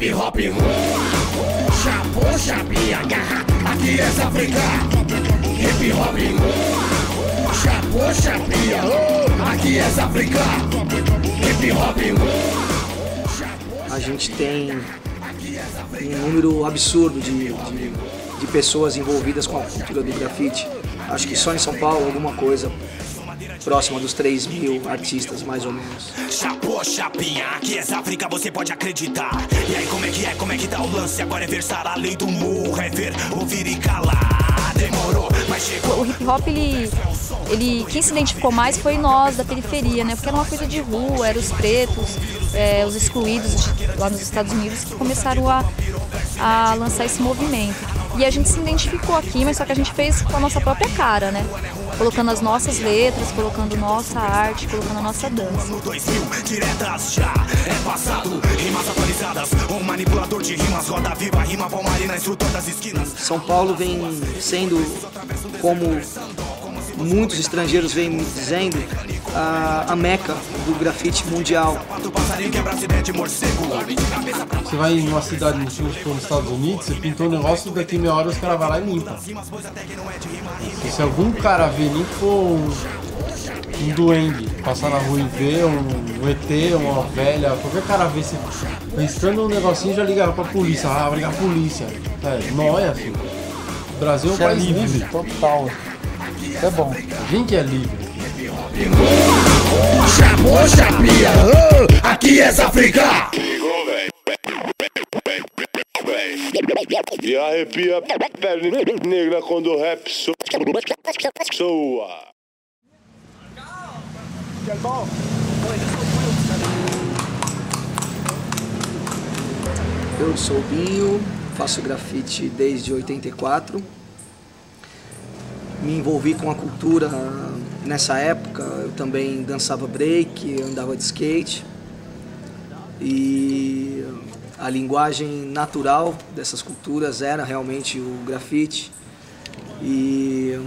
Hip hop rua, chapô, chapinha, garra, aqui é África. Hip hop rua, chapô, chapinha, aqui é África. Hip hop rua. A gente tem um número absurdo de, de, de pessoas envolvidas com a cultura do grafite. Acho que só em São Paulo alguma coisa próxima dos 3 mil artistas, mais ou menos. Chapinha, aqui é África, você pode acreditar. E aí, como é que é, como é que tá o lance? Agora é versar a lei do murro, é ver, ouvir e calar. Demorou, mas chegou. O hip hop, ele, ele, quem se identificou mais foi nós, da periferia, né? Porque era uma coisa de rua, eram os pretos, é, os excluídos lá nos Estados Unidos que começaram a, a lançar esse movimento. E a gente se identificou aqui, mas só que a gente fez com a nossa própria cara, né? Colocando as nossas letras, colocando nossa arte, colocando a nossa dança. 2000, diretas já é passado. Rimas atualizadas, um manipulador de rimas, roda viva, rima palmarina, instrutor das esquinas. São Paulo vem sendo, como muitos estrangeiros vêm me dizendo, a, a meca do grafite mundial. Você vai em uma cidade no sul, tipo nos Estados Unidos, você pintou um negócio, daqui meia hora os caras vão lá e limpam. Se algum cara ver, nem for um, um duende, passar na rua e ver um, um ET, uma velha, qualquer cara ver você riscando um negocinho já liga pra polícia, ah, vai ligar a polícia. É, não é assim. O Brasil é um é país livre, livre. total. Isso é bom. A gente é livre. Chamou, chapinha, oh, aqui é África. E arrepia a pele negra quando o rap so- soa. Eu sou o Binho, faço grafite desde 84. Me envolvi com a cultura nessa época. Eu também dançava break, andava de skate. E a linguagem natural dessas culturas era realmente o grafite. E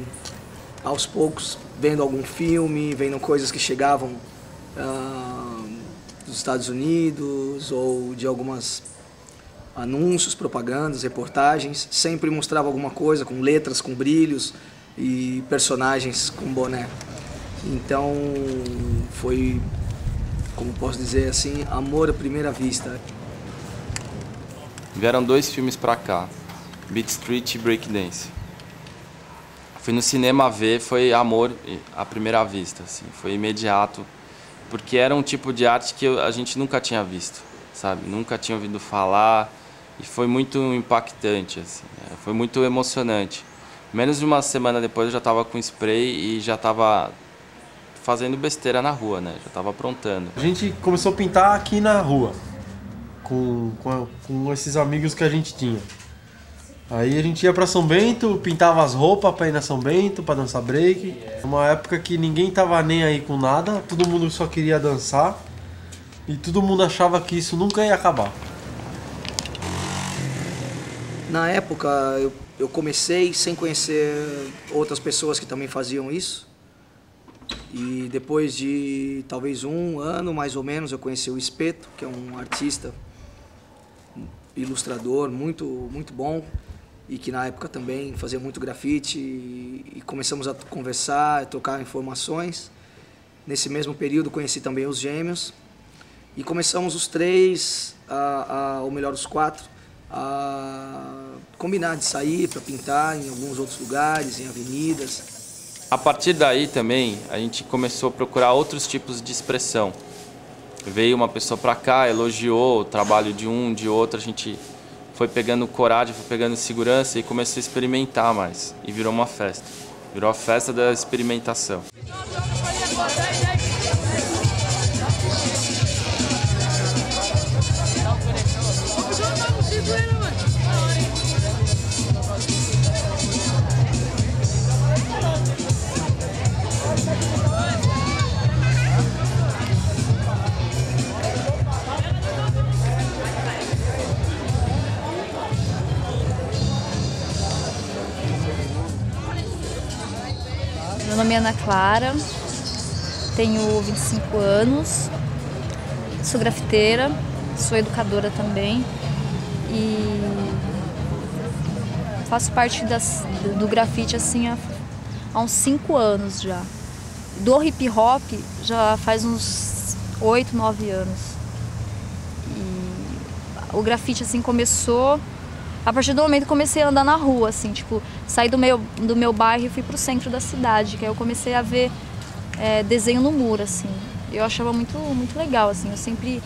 aos poucos, vendo algum filme, vendo coisas que chegavam ah, dos Estados Unidos ou de algumas anúncios, propagandas, reportagens, sempre mostrava alguma coisa com letras, com brilhos e personagens com boné. Então foi, como posso dizer assim, amor à primeira vista. Vieram dois filmes pra cá, Beat Street e Breakdance. Fui no cinema ver, foi amor à primeira vista, assim, foi imediato, porque era um tipo de arte que a gente nunca tinha visto, sabe? Nunca tinha ouvido falar e foi muito impactante, assim, é, foi muito emocionante. Menos de uma semana depois eu já estava com spray e já estava fazendo besteira na rua, né? Já estava aprontando. A gente começou a pintar aqui na rua, com, com, com esses amigos que a gente tinha. Aí a gente ia pra São Bento, pintava as roupas pra ir na São Bento, pra dançar break. Uma época que ninguém tava nem aí com nada, todo mundo só queria dançar. E todo mundo achava que isso nunca ia acabar. Na época eu, eu comecei sem conhecer outras pessoas que também faziam isso. E depois de talvez um ano mais ou menos eu conheci o Espeto, que é um artista, ilustrador muito, muito bom e que na época também fazia muito grafite e começamos a conversar, a trocar informações. Nesse mesmo período conheci também os gêmeos e começamos os três, a, a, ou melhor os quatro, a combinar de sair para pintar em alguns outros lugares, em avenidas. A partir daí também a gente começou a procurar outros tipos de expressão. Veio uma pessoa para cá, elogiou o trabalho de um, de outro, a gente foi pegando coragem, foi pegando segurança e começou a experimentar mais. E virou uma festa. Virou a festa da experimentação. Nome é Ana Clara, tenho 25 anos, sou grafiteira, sou educadora também E faço parte das, do grafite assim há, há uns cinco anos já. Do hip hop já faz uns oito, nove anos. E o grafite assim começou a partir do momento que comecei a andar na rua, assim, tipo, saí do meu, do meu bairro e fui pro centro da cidade, que aí eu comecei a ver é, desenho no muro, assim. Eu achava muito, muito legal, assim, eu sempre...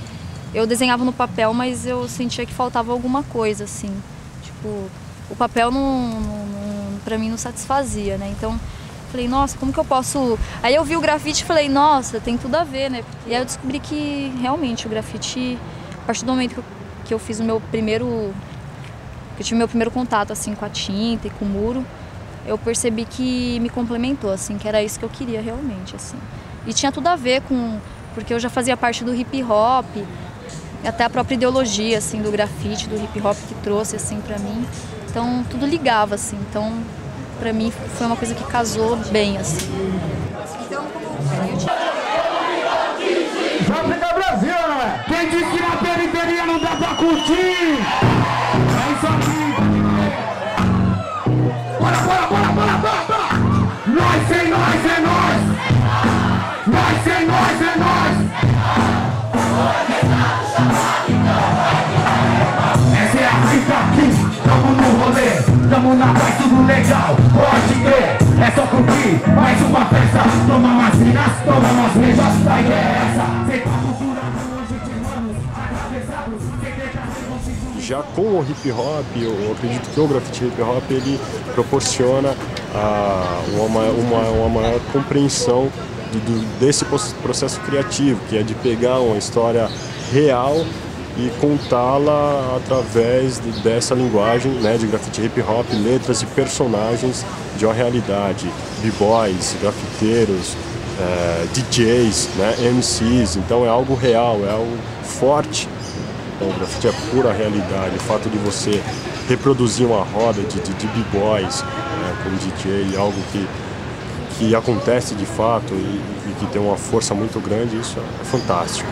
Eu desenhava no papel, mas eu sentia que faltava alguma coisa, assim. Tipo, o papel não, não, não para mim não satisfazia, né? Então, falei, nossa, como que eu posso... Aí eu vi o grafite e falei, nossa, tem tudo a ver, né? E aí eu descobri que realmente o grafite, a partir do momento que que eu fiz o meu primeiro que eu tive meu primeiro contato assim com a tinta e com o muro, eu percebi que me complementou, assim, que era isso que eu queria realmente, assim. E tinha tudo a ver com porque eu já fazia parte do hip hop, até a própria ideologia assim do grafite, do hip hop que trouxe assim para mim. Então tudo ligava assim. Então para mim foi uma coisa que casou bem assim. Então como Quem disse que na periferia não dá pra curtir? É isso aqui, Bora, bora, bora, bora, bora, bora! Nós sem nós é nós! Nós sem nós é nós! Essa é a fita aqui, tamo no rolê, tamo na paz, tudo legal, pode crer, é só curtir, mais uma festa, toma umas minas, toma umas beijas, a ideia é essa, já com o hip hop, eu acredito que o grafite hip hop ele proporciona ah, uma, uma, uma maior compreensão do, do, desse processo criativo, que é de pegar uma história real e contá-la através de, dessa linguagem né, de grafite hip hop, letras e personagens de uma realidade, b-boys, grafiteiros, eh, DJs, né, MCs, então é algo real, é algo forte o grafite é pura realidade. O fato de você reproduzir uma roda de, de, de b-boys né, com DJ, algo que, que acontece de fato e, e que tem uma força muito grande, isso é fantástico.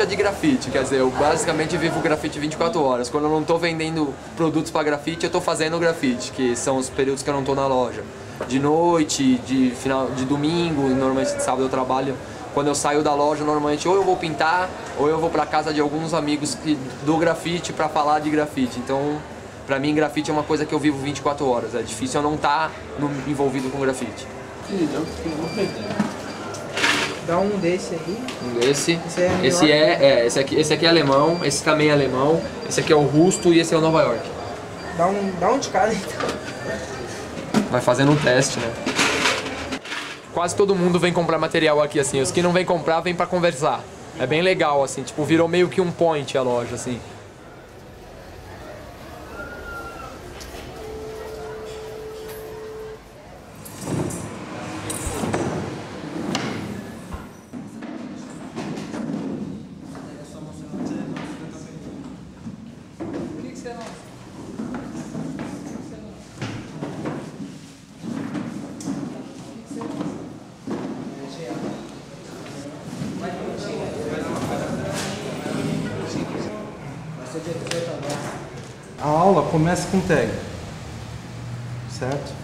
Loja de grafite, quer dizer, eu basicamente vivo grafite 24 horas. Quando eu não estou vendendo produtos para grafite, eu estou fazendo grafite, que são os períodos que eu não estou na loja. De noite, de final de domingo, normalmente de sábado eu trabalho. Quando eu saio da loja, normalmente ou eu vou pintar, ou eu vou para casa de alguns amigos do grafite para falar de grafite. Então, para mim, grafite é uma coisa que eu vivo 24 horas. É difícil eu não estar tá envolvido com grafite. Dá um desse aí. Um desse. Esse é, esse, é, é, esse, aqui, esse aqui é alemão, esse também é alemão, esse aqui é o Rusto e esse é o Nova York. Dá um, dá um de cada então. Vai fazendo um teste, né? Quase todo mundo vem comprar material aqui, assim. Os que não vêm comprar, vêm pra conversar. É bem legal, assim. Tipo, virou meio que um point a loja, assim. A aula começa com tag, certo?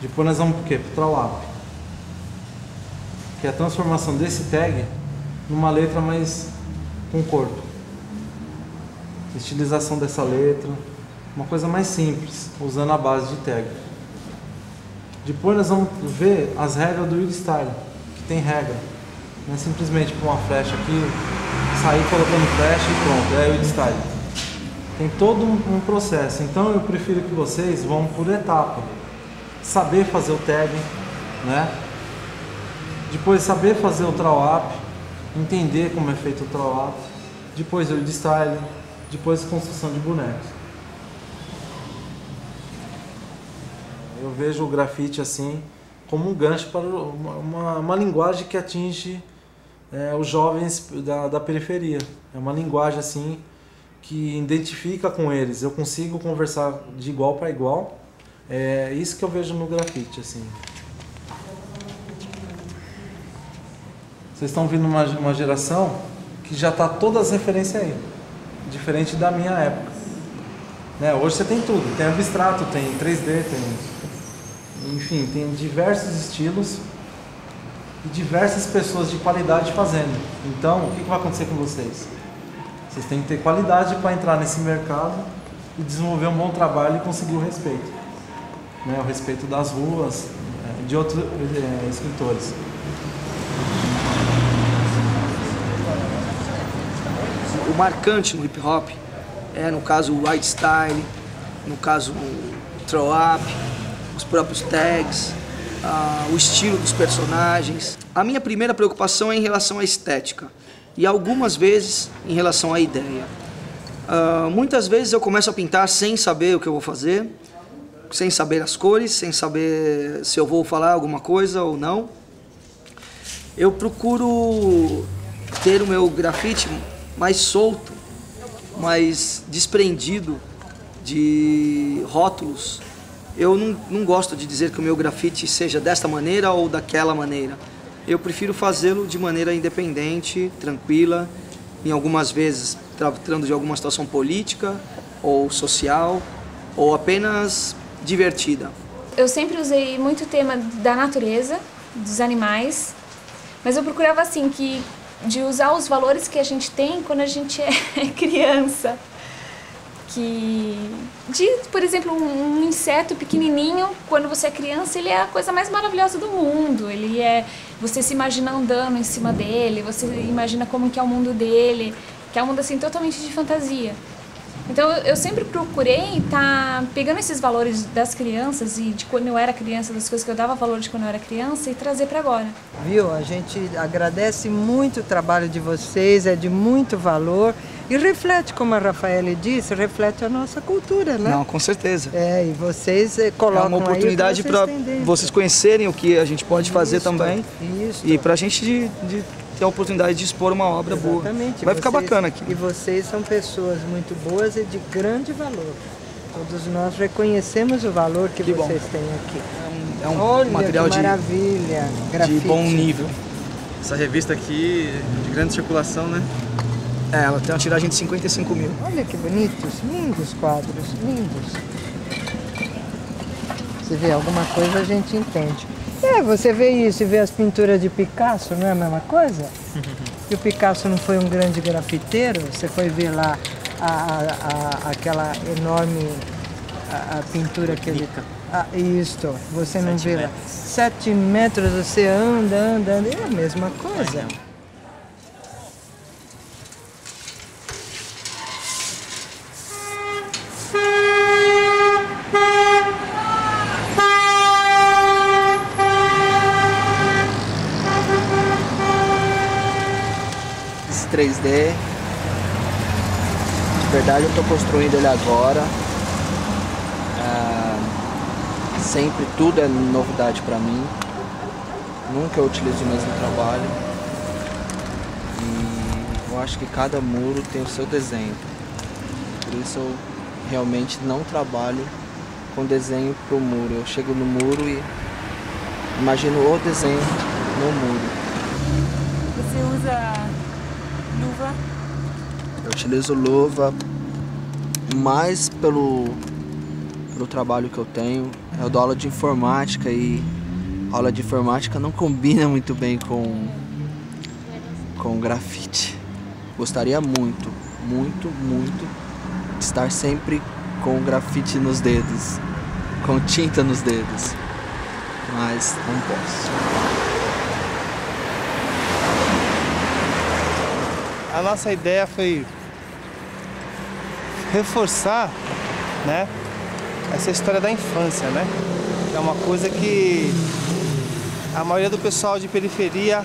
Depois nós vamos para o quê? Para o que é a transformação desse tag numa letra mais com corpo. Estilização dessa letra, uma coisa mais simples, usando a base de tag. Depois nós vamos ver as regras do Style, que tem regra. Não é simplesmente pôr uma flecha aqui, sair colocando flecha e pronto, é Will Style. Tem todo um, processo. Então eu prefiro que vocês vão por etapa. Saber fazer o tag, né? Depois saber fazer o trawap, entender como é feito o trawap, depois o style, depois construção de bonecos. Eu vejo o grafite assim como um gancho para uma, uma, uma linguagem que atinge é, os jovens da, da periferia. É uma linguagem assim que identifica com eles. Eu consigo conversar de igual para igual. É isso que eu vejo no grafite, assim. Vocês estão vindo uma, uma geração que já está todas as referências aí, diferente da minha época. Né? Hoje você tem tudo, tem abstrato, tem 3D, tem, enfim, tem diversos estilos e diversas pessoas de qualidade fazendo. Então, o que, vai acontecer com vocês? Vocês têm que ter qualidade para entrar nesse mercado e desenvolver um bom trabalho e conseguir o respeito. Né? O respeito das ruas, é, de outros é, escritores. O marcante no hip hop é, no caso, o white style, no caso, o throw up, os próprios tags, o estilo dos personagens. A minha primeira preocupação é em relação à estética e algumas vezes em relação à ideia. Uh, muitas vezes eu começo a pintar sem saber o que eu vou fazer, sem saber as cores, sem saber se eu vou falar alguma coisa ou não. Eu procuro ter o meu grafite mais solto, mais desprendido de rótulos. Eu não, não gosto de dizer que o meu grafite seja desta maneira ou daquela maneira. Eu prefiro fazê-lo de maneira independente, tranquila, em algumas vezes tratando de alguma situação política ou social, ou apenas divertida. Eu sempre usei muito o tema da natureza, dos animais, mas eu procurava assim que de usar os valores que a gente tem quando a gente é criança. Que, de, por exemplo, um inseto pequenininho, quando você é criança, ele é a coisa mais maravilhosa do mundo. Ele é, você se imagina andando em cima dele, você imagina como que é o mundo dele, que é um mundo assim totalmente de fantasia. Então eu sempre procurei estar tá pegando esses valores das crianças e de quando eu era criança, das coisas que eu dava valor de quando eu era criança e trazer para agora. Viu? A gente agradece muito o trabalho de vocês, é de muito valor e reflete, como a Rafaela disse, reflete a nossa cultura, né? Não, com certeza. É, e vocês colocam É uma oportunidade para vocês, vocês conhecerem o que a gente pode isso, fazer também. Isso. E para a gente de, de ter a oportunidade de expor uma obra Exatamente. boa. Vai ficar vocês, bacana aqui. E vocês são pessoas muito boas e de grande valor. Todos nós reconhecemos o valor que, que vocês bom. têm aqui. É um Olha, material que maravilha. de, Grafite. de bom nível. Essa revista aqui de grande circulação, né? É, ela tem uma tiragem de 55 mil. Olha que bonitos, lindos quadros, lindos. Você vê alguma coisa a gente entende. É, você vê isso e vê as pinturas de Picasso, não é a mesma coisa? E o Picasso não foi um grande grafiteiro? Você foi ver lá a, a, a, aquela enorme pintura que ele... Ah, isto, você não Sete vê lá. metros. Sete metros, você anda, anda, anda, é a mesma coisa. Esse 3D. De verdade eu estou construindo ele agora. Ah, sempre tudo é novidade para mim. Nunca eu utilizo o mesmo trabalho. E eu acho que cada muro tem o seu desenho. Por isso eu realmente não trabalho com desenho pro muro. Eu chego no muro e imagino o desenho no muro. Você usa utilizo luva mais pelo, pelo trabalho que eu tenho. Eu dou aula de informática e aula de informática não combina muito bem com, com grafite. Gostaria muito, muito, muito de estar sempre com grafite nos dedos, com tinta nos dedos. Mas não posso. A nossa ideia foi reforçar, né, essa história da infância, né? É uma coisa que a maioria do pessoal de periferia,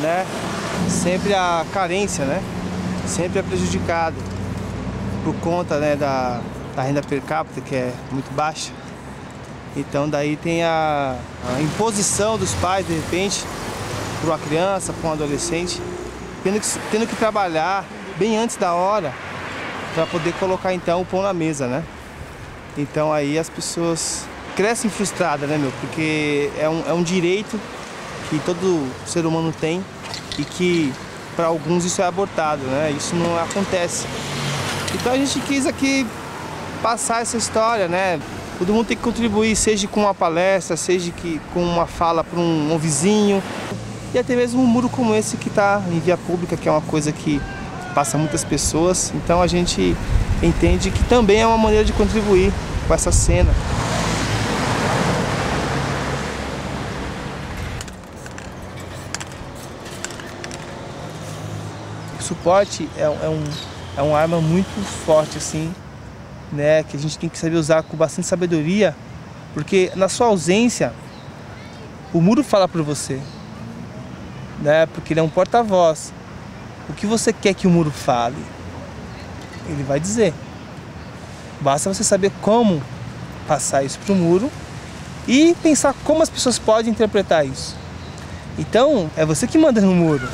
né, sempre a carência, né, sempre é prejudicado por conta, né, da, da renda per capita que é muito baixa. Então daí tem a, a imposição dos pais de repente para uma criança, para um adolescente, tendo que, tendo que trabalhar bem antes da hora para poder colocar então o pão na mesa, né? Então aí as pessoas crescem frustradas, né, meu? Porque é um, é um direito que todo ser humano tem e que para alguns isso é abortado, né? Isso não acontece. Então a gente quis aqui passar essa história, né? Todo mundo tem que contribuir, seja com uma palestra, seja que, com uma fala para um, um vizinho. E até mesmo um muro como esse que está em via pública, que é uma coisa que passa muitas pessoas. Então a gente entende que também é uma maneira de contribuir com essa cena. O suporte é, é, um, é uma arma muito forte, assim, né? Que a gente tem que saber usar com bastante sabedoria, porque na sua ausência, o muro fala por você, né? Porque ele é um porta-voz. O que você quer que o muro fale? Ele vai dizer. Basta você saber como passar isso para o muro e pensar como as pessoas podem interpretar isso. Então, é você que manda no muro.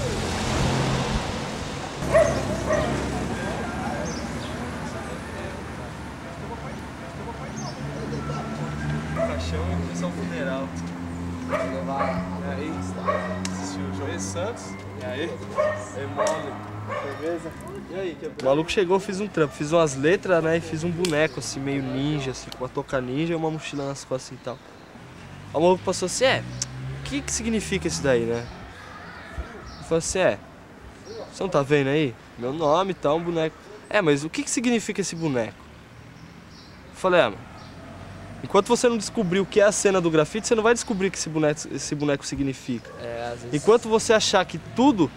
O maluco chegou, fiz um trampo, fiz umas letras, né? E fiz um boneco assim, meio ninja, assim, com uma touca ninja e uma mochila nas costas e tal. Aí o maluco passou assim, é, o que que significa isso daí, né? Eu falei assim, é, você não tá vendo aí? Meu nome e tal, um boneco. É, mas o que que significa esse boneco? Eu falei, é, mano, enquanto você não descobrir o que é a cena do grafite, você não vai descobrir o que esse boneco, esse boneco significa. É, vezes... Enquanto você achar que tudo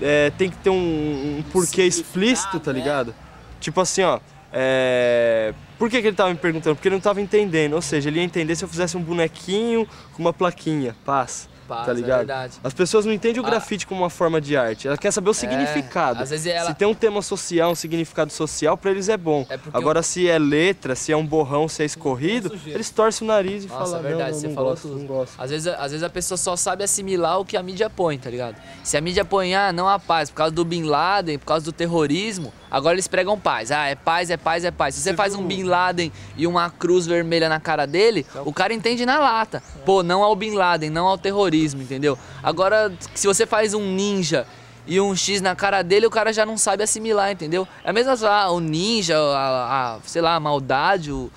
é, tem que ter um, um porquê explícito, tá ligado? Tipo assim, ó. é, Por que, que ele tava me perguntando? Porque ele não tava entendendo. Ou seja, ele ia entender se eu fizesse um bonequinho com uma plaquinha, paz. Tá é ligado? verdade. As pessoas não entendem o Ah. grafite como uma forma de arte. Ela quer saber o significado. às vezes ela- Se tem um tema social, um significado social, pra eles é bom. É Agora, o- se é letra, se é um borrão, se é escorrido, eles torcem o nariz e Nossa, falam, é verdade, não, você não falou gosto, tudo. não gosto. Às vezes, às vezes a pessoa só sabe assimilar o que a mídia põe, tá ligado? Se a mídia põe, ah, não há paz, por causa do Bin Laden, por causa do terrorismo, agora eles pregam paz. Ah, é paz, é paz, é paz. Se você, faz um Bin Laden e uma cruz vermelha na cara dele, o cara entende na lata. Pô, não ao Bin Laden, não ao terrorismo, entendeu? Agora, se você faz um ninja e um X na cara dele, o cara já não sabe assimilar, entendeu? É a mesma ah, o ninja, a, a, sei lá, a maldade, o,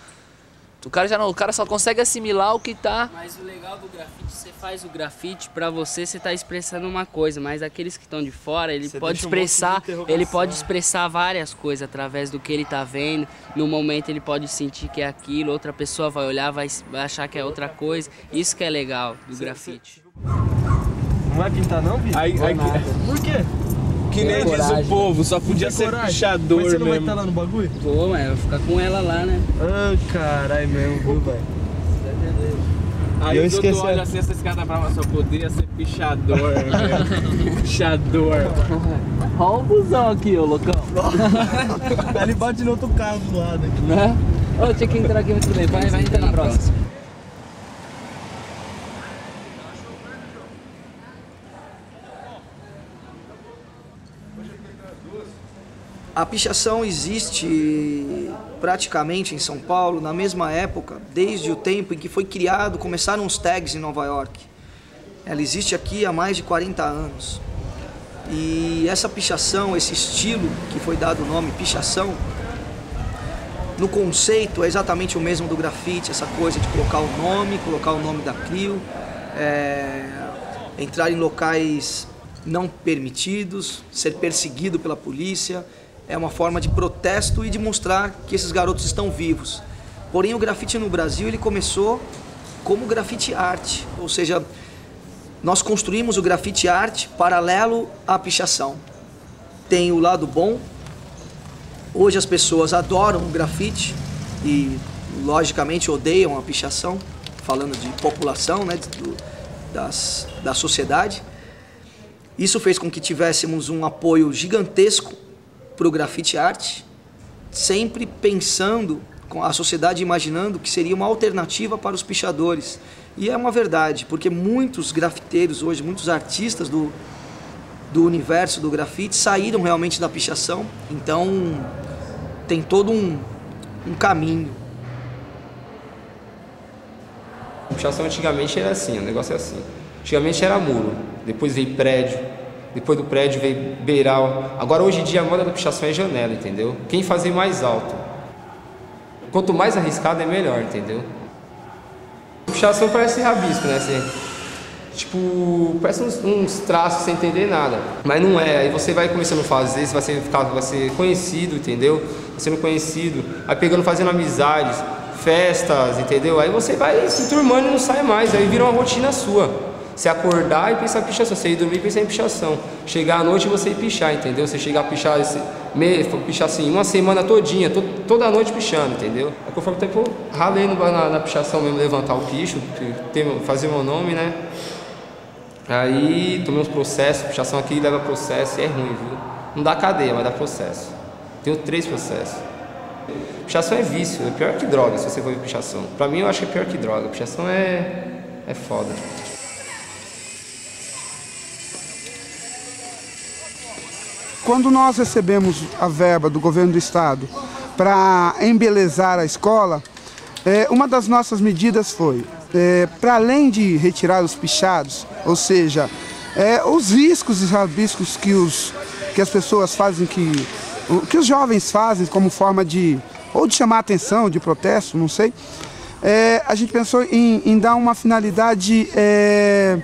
o cara já não, o cara só consegue assimilar o que tá. Mas o legal do grafite, você faz o grafite pra você, você tá expressando uma coisa, mas aqueles que estão de fora, ele Você pode um expressar, interrogação. ele pode expressar várias coisas através do que ele tá vendo. No momento ele pode sentir que é aquilo, outra pessoa vai olhar, vai, vai achar que é outra coisa. Isso que é legal do grafite. Não vai pintar não, Vitor? Aí- aí- Por quê? Que nem diz o povo, só podia ser pichador Mas você não vai mesmo. estar lá no bagulho? Pô, mas eu vou ficar com ela lá, né? Ah, caralho mesmo, viu, velho? Aí Eu os esqueci outros a- olham assim, essa escada brava só poderia ser pichador, velho. pichador. Olha o busão aqui, ô loucão. Ele bate no outro carro do lado aqui. Né? Ô, tinha que entrar aqui muito bem, vai, vai entrar na próxima. A pichação existe praticamente em São Paulo na mesma época, desde o tempo em que foi criado, começaram os tags em Nova York. Ela existe aqui há mais de 40 anos. E essa pichação, esse estilo que foi dado o nome pichação, no conceito é exatamente o mesmo do grafite, essa coisa de colocar o nome, colocar o nome da CRIO, é, entrar em locais não permitidos, ser perseguido pela polícia, é uma forma de protesto e de mostrar que esses garotos estão vivos. Porém, o grafite no Brasil ele começou como grafite arte, ou seja, nós construímos o grafite arte paralelo à pichação. Tem o lado bom. Hoje as pessoas adoram o grafite e logicamente odeiam a pichação, falando de população, né, do, das, da sociedade. Isso fez com que tivéssemos um apoio gigantesco para o grafite arte, sempre pensando, com a sociedade imaginando que seria uma alternativa para os pichadores, E é uma verdade, porque muitos grafiteiros hoje, muitos artistas do, do universo do grafite saíram realmente da pichação. Então tem todo um, um caminho. A pichação antigamente era assim, o negócio é assim. Antigamente era muro, depois veio prédio, depois do prédio veio beiral. Agora hoje em dia a moda da pichação é janela, entendeu? Quem fazer mais alto. Quanto mais arriscado é melhor, entendeu? Pichação parece rabisco, né? Assim, tipo, parece uns, uns, traços sem entender nada. Mas não é. Aí você vai começando a fazer, você vai ficar, vai ser conhecido, entendeu? Vai sendo conhecido, aí pegando, fazendo amizades, festas, entendeu? Aí você vai se turmando e não sai mais. Aí vira uma rotina sua. Você acordar e pensar em pichação, você ir dormir e pensar em pichação. Chegar à noite você ir pichar, entendeu? Você chegar a pichar, esse, pichar assim, uma semana todinha, to, toda noite pichando, entendeu? Aí conforme o tempo, ralei no, na, na, pichação mesmo, levantar o picho, ter, fazer meu nome, né? Aí tomei uns processos, pichação aqui leva processo e é ruim, viu? Não dá cadeia, mas dá processo. Tenho três processos. Pichação é vício, é pior que droga se você for ver pichação. Pra mim eu acho que é pior que droga. Pichação é, é foda. Quando nós recebemos a verba do governo do estado para embelezar a escola, é, uma das nossas medidas foi, é, para além de retirar os pichados, ou seja, é, os riscos e rabiscos que, os, que as pessoas fazem, que, que os jovens fazem como forma de, ou de chamar atenção, de protesto, não sei, é, a gente pensou em, em dar uma finalidade é,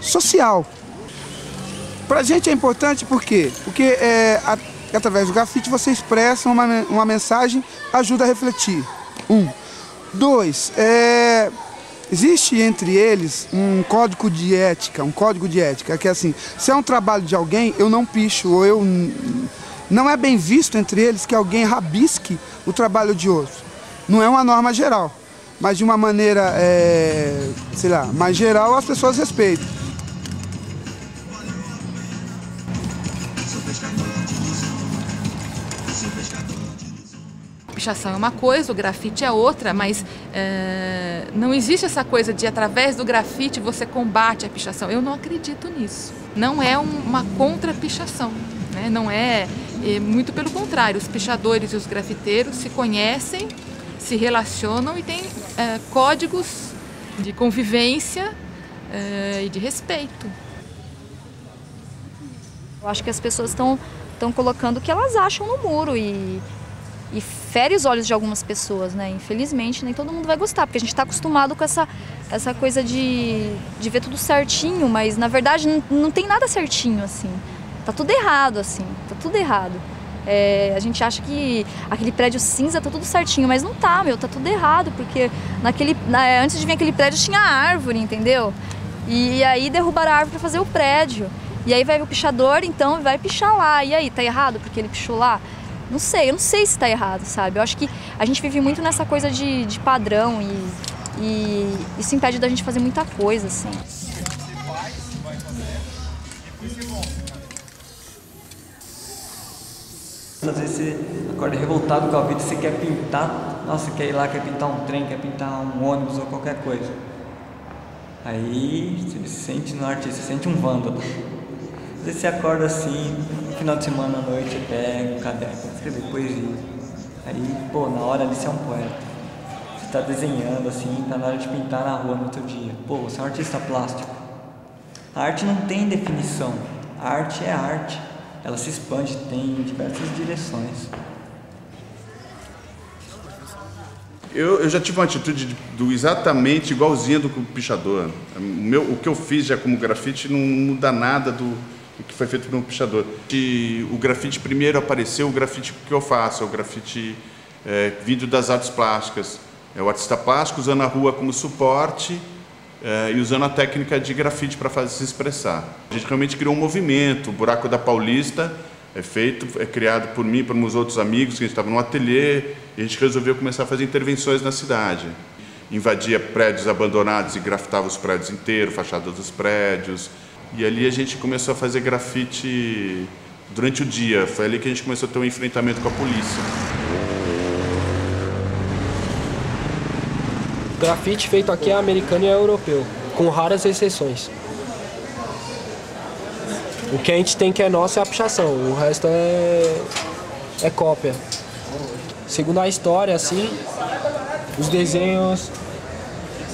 social para a gente é importante por quê? Porque é, a, através do grafite você expressa uma, uma mensagem, ajuda a refletir. Um. Dois, é, existe entre eles um código de ética, um código de ética, que é assim, se é um trabalho de alguém, eu não picho, ou eu... Não é bem visto entre eles que alguém rabisque o trabalho de outro. Não é uma norma geral, mas de uma maneira, é, sei lá, mais geral as pessoas respeitam. Pichação é uma coisa, o grafite é outra, mas é, não existe essa coisa de através do grafite você combate a pichação. Eu não acredito nisso. Não é um, uma contra-pichação, né? não é, é, muito pelo contrário. Os pichadores e os grafiteiros se conhecem, se relacionam e têm é, códigos de convivência e de respeito. Eu acho que as pessoas estão estão colocando o que elas acham no muro e e fere os olhos de algumas pessoas, né? Infelizmente, nem todo mundo vai gostar, porque a gente está acostumado com essa, essa coisa de, de ver tudo certinho, mas na verdade não, não tem nada certinho, assim. Tá tudo errado, assim, tá tudo errado. É, a gente acha que aquele prédio cinza tá tudo certinho, mas não tá, meu, tá tudo errado, porque naquele, na, antes de vir aquele prédio tinha árvore, entendeu? E, e aí derrubaram a árvore para fazer o prédio. E aí vai o pichador, então, vai pichar lá. E aí, tá errado porque ele pichou lá? Não sei, eu não sei se está errado, sabe? Eu acho que a gente vive muito nessa coisa de, de padrão e, e isso impede da gente fazer muita coisa, assim. Às vezes você acorda revoltado com a vida, você quer pintar, nossa, quer ir lá, quer pintar um trem, quer pintar um ônibus ou qualquer coisa. Aí você se sente no artista, você sente um vândalo. Às vezes você acorda assim, final de semana à noite, pega um caderno escrever poesia. Aí, pô, na hora ali você é um poeta. Você está desenhando assim, tá na hora de pintar na rua no outro dia. Pô, você é um artista plástico. A arte não tem definição. A arte é arte. Ela se expande, tem diversas direções. Eu, eu já tive uma atitude do exatamente igualzinha do pichador. O, meu, o que eu fiz já como grafite não muda nada do, que foi feito um pichador. E o grafite primeiro apareceu, o grafite que eu faço, é o grafite é, vindo das artes plásticas. É o artista plástico usando a rua como suporte é, e usando a técnica de grafite para fazer se expressar. A gente realmente criou um movimento, o Buraco da Paulista é feito, é criado por mim por uns outros amigos que a gente estava no ateliê e a gente resolveu começar a fazer intervenções na cidade. Invadia prédios abandonados e grafitava os prédios inteiros, fachadas dos prédios, e ali a gente começou a fazer grafite durante o dia. Foi ali que a gente começou a ter um enfrentamento com a polícia. grafite feito aqui é americano e é europeu, com raras exceções. O que a gente tem que é nosso é a pichação, o resto é, é cópia. Segundo a história, assim, os desenhos,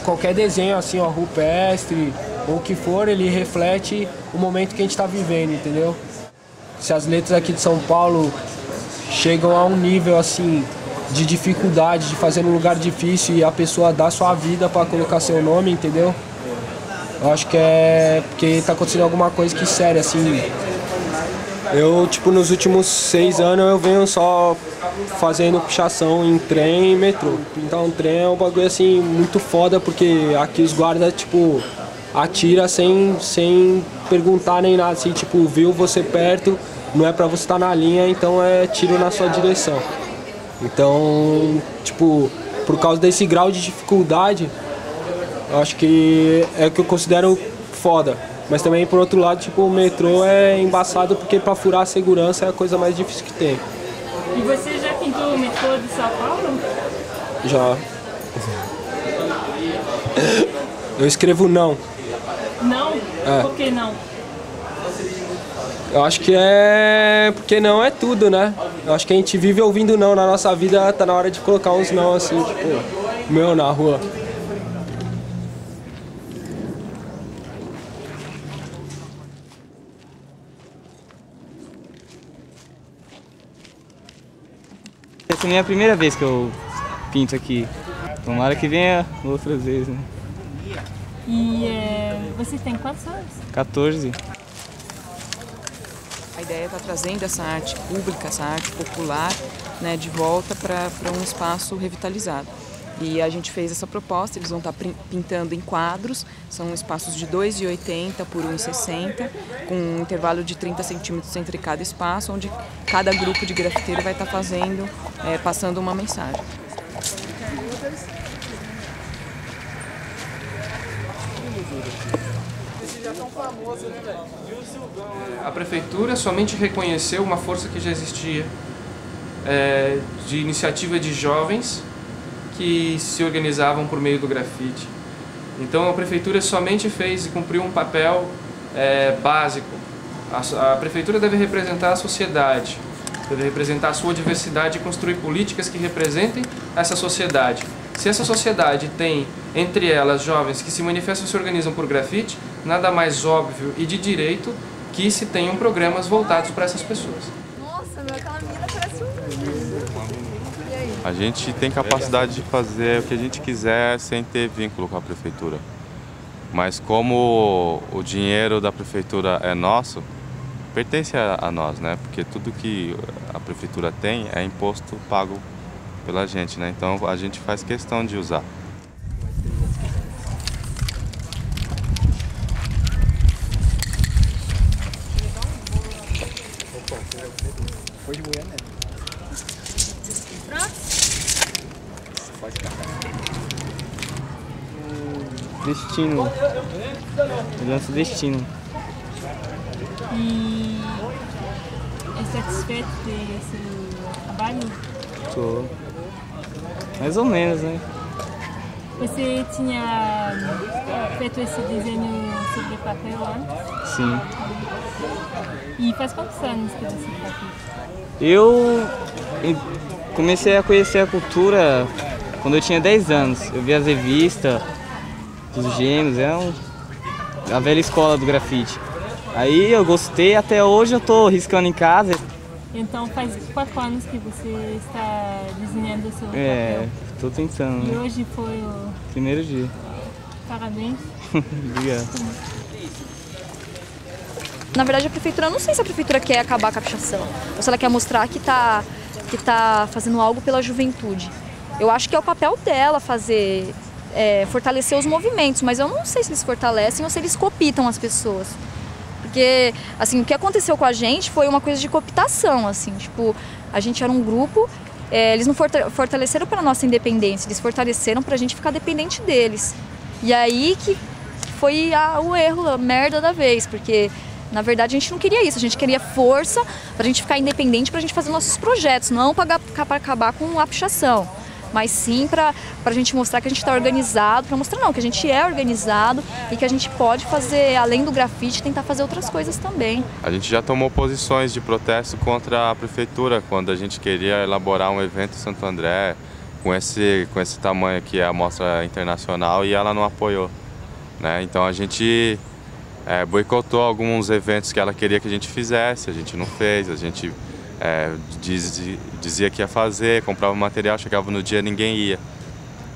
qualquer desenho assim, ó, rupestre ou o que for, ele reflete o momento que a gente está vivendo, entendeu? Se as letras aqui de São Paulo chegam a um nível assim de dificuldade, de fazer num lugar difícil e a pessoa dá sua vida para colocar seu nome, entendeu? Eu acho que é porque tá acontecendo alguma coisa que séria, assim. Eu, tipo, nos últimos seis anos eu venho só fazendo pichação em trem e metrô. Então, o trem é um bagulho, assim, muito foda, porque aqui os guardas, tipo, atira sem, sem perguntar nem nada, assim, tipo, viu você perto, não é pra você estar na linha, então é tiro na sua direção. Então, tipo, por causa desse grau de dificuldade, eu acho que é o que eu considero foda. Mas também, por outro lado, tipo, o metrô é embaçado porque pra furar a segurança é a coisa mais difícil que tem. E você já pintou o metrô de São Paulo? Já. Eu escrevo não. Não? É. Por que não? Eu acho que é. Porque não é tudo, né? Eu acho que a gente vive ouvindo não na nossa vida, tá na hora de colocar uns não assim, tipo, meu na rua. Essa é a primeira vez que eu pinto aqui. Tomara que venha outras vezes, né? E é, você tem quantos anos? 14. A ideia é estar trazendo essa arte pública, essa arte popular, né, de volta para um espaço revitalizado. E a gente fez essa proposta, eles vão estar prin- pintando em quadros, são espaços de 2,80 por 1,60, com um intervalo de 30 centímetros entre cada espaço, onde cada grupo de grafiteiro vai estar fazendo, é, passando uma mensagem. A prefeitura somente reconheceu uma força que já existia é, de iniciativa de jovens que se organizavam por meio do grafite. Então a prefeitura somente fez e cumpriu um papel é, básico. A, a prefeitura deve representar a sociedade, deve representar a sua diversidade e construir políticas que representem essa sociedade. Se essa sociedade tem entre elas jovens que se manifestam e se organizam por grafite, nada mais óbvio e de direito que se tenham programas voltados para essas pessoas. Nossa, meu, aquela menina parece um. A gente tem capacidade de fazer o que a gente quiser sem ter vínculo com a prefeitura. Mas como o dinheiro da prefeitura é nosso, pertence a, a nós, né? Porque tudo que a prefeitura tem é imposto pago pela gente, né? Então a gente faz questão de usar. Foi de mulher, né? Destino. Eu lanço Destino. E é satisfeito desse trabalho? Tô. Mais ou menos, né? Você tinha feito esse desenho sobre papel antes? Sim. E faz quantos anos que você faz isso? Eu comecei a conhecer a cultura quando eu tinha 10 anos. Eu vi as revistas dos gêmeos, é um, a velha escola do grafite. Aí eu gostei, até hoje eu tô riscando em casa. Então faz quatro anos que você está desenhando o seu É, tô tentando. E né? hoje foi o Primeiro dia. parabéns. Obrigado. Na verdade, a prefeitura, eu não sei se a prefeitura quer acabar com a pichação, ou se ela quer mostrar que tá, que tá fazendo algo pela juventude. Eu acho que é o papel dela fazer, é, fortalecer os movimentos, mas eu não sei se eles fortalecem ou se eles copitam as pessoas. Porque, assim, o que aconteceu com a gente foi uma coisa de cooptação, assim, tipo, a gente era um grupo, é, eles não forta- fortaleceram para nossa independência, eles fortaleceram para a gente ficar dependente deles. E aí que foi a- o erro, a merda da vez, porque na verdade a gente não queria isso, a gente queria força pra gente ficar independente, pra gente fazer nossos projetos, não para acabar com a pichação. mas sim para a gente mostrar que a gente está organizado, para mostrar não, que a gente é organizado e que a gente pode fazer, além do grafite, tentar fazer outras coisas também. A gente já tomou posições de protesto contra a prefeitura quando a gente queria elaborar um evento em Santo André com esse, com esse tamanho que é a mostra internacional e ela não apoiou. Né? Então a gente é, boicotou alguns eventos que ela queria que a gente fizesse, a gente não fez, a gente é, diz, dizia que ia fazer, comprava material, chegava no dia ninguém ia.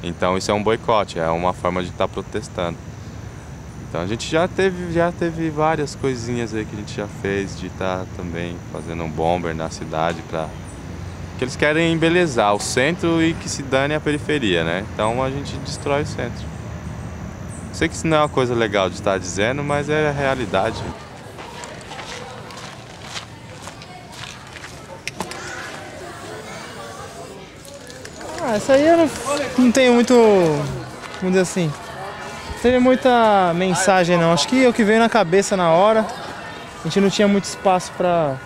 Então isso é um boicote, é uma forma de estar tá protestando. Então a gente já teve, já teve várias coisinhas aí que a gente já fez de estar tá também fazendo um bomber na cidade para que eles querem embelezar o centro e que se dane a periferia, né? Então a gente destrói o centro. Sei que isso não é uma coisa legal de estar dizendo, mas é a realidade. Ah, isso aí eu não, não tenho muito, vamos dizer assim, não teve muita mensagem não. Acho que o que veio na cabeça na hora, a gente não tinha muito espaço pra...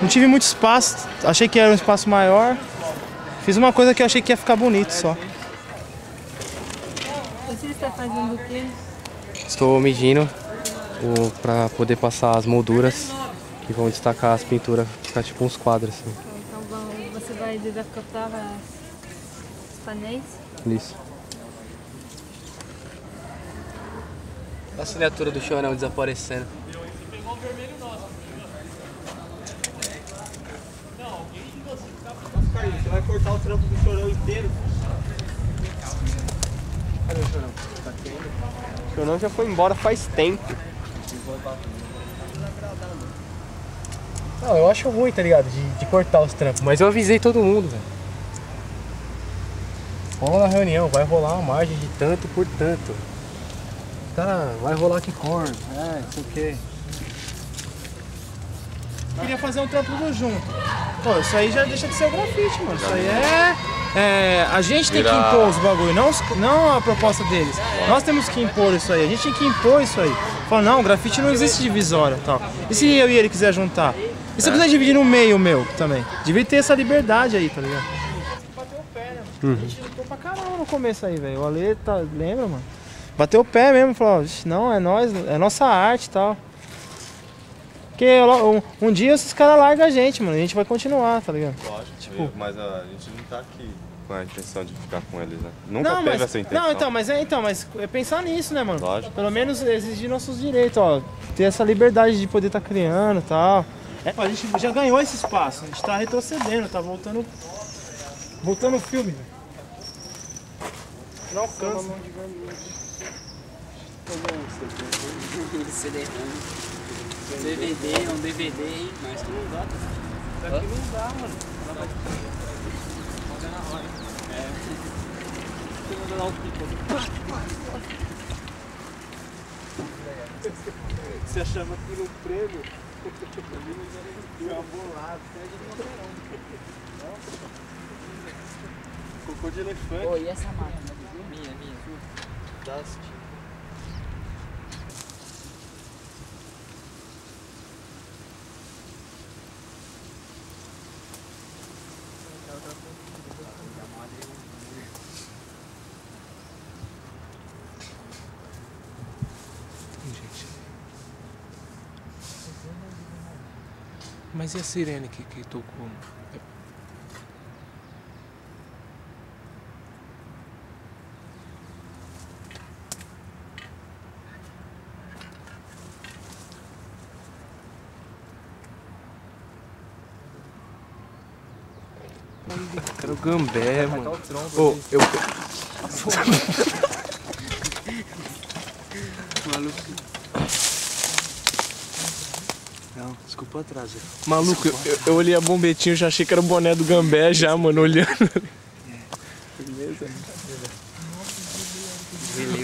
Não tive muito espaço, achei que era um espaço maior. Fiz uma coisa que eu achei que ia ficar bonito só. Fazendo o quê? Estou medindo para poder passar as molduras que vão destacar as pinturas, ficar tipo uns quadros assim. Então vamos- você vai decorar os painéis? Isso. A assinatura do chorão desaparecendo. Você vai cortar o trampo do chorão inteiro? Cadê o chorão? Tá aqui ainda? O chorão já foi embora faz tempo. Não, eu acho ruim, tá ligado? De, de cortar os trampos, mas eu avisei todo mundo, velho. Vamos na reunião, vai rolar uma margem de tanto por tanto. Tá, vai rolar que cor, é, não sei o quê. Queria fazer um trampo tudo junto. Pô, isso aí já deixa de ser o grafite, mano. Isso aí é. é, a gente tem que impor os bagulho, não, não a proposta deles. Nós temos que impor isso aí, a gente tem que impor isso aí. Fala, não, grafite não existe divisória tal. E se eu e ele quiser juntar? E se eu É. quiser dividir no meio o meu também? Devia ter essa liberdade aí, tá ligado? Uhum. A gente lutou pra caramba no começo aí, velho. O Ale, tá, lembra, mano? Bateu o pé mesmo, falou, "Ixi, não, é nós, é nossa arte e tal. Porque um, um dia esses caras largam a gente, mano. A gente vai continuar, tá ligado? Lógico, Tipo- mas a gente não tá aqui com a intenção de ficar com eles, né? Nunca teve mas, essa intenção. Não, então, mas é, então, mas é pensar nisso, né, mano? Lógico. Pelo menos exigir nossos direitos, ó. Ter essa liberdade de poder estar criando e tal. É, a gente já ganhou esse espaço, a gente tá retrocedendo, tá voltando. Voltando o filme, velho. Não alcança. DVD, um DVD aí, mas que não dá. Daqui não dá, mano. É. Você achava que no prêmio ia bolado, Cocô de elefante. Pô, e essa máquina? Minha, minha, sua? Mas e a sirene que, que tocou? Era o Gambé, mano. Ô, eu. Maluco. Não, desculpa atraso. Maluco, eu, eu- eu olhei a bombetinha e já achei que era o boné do Gambé já, mano, olhando. Beleza?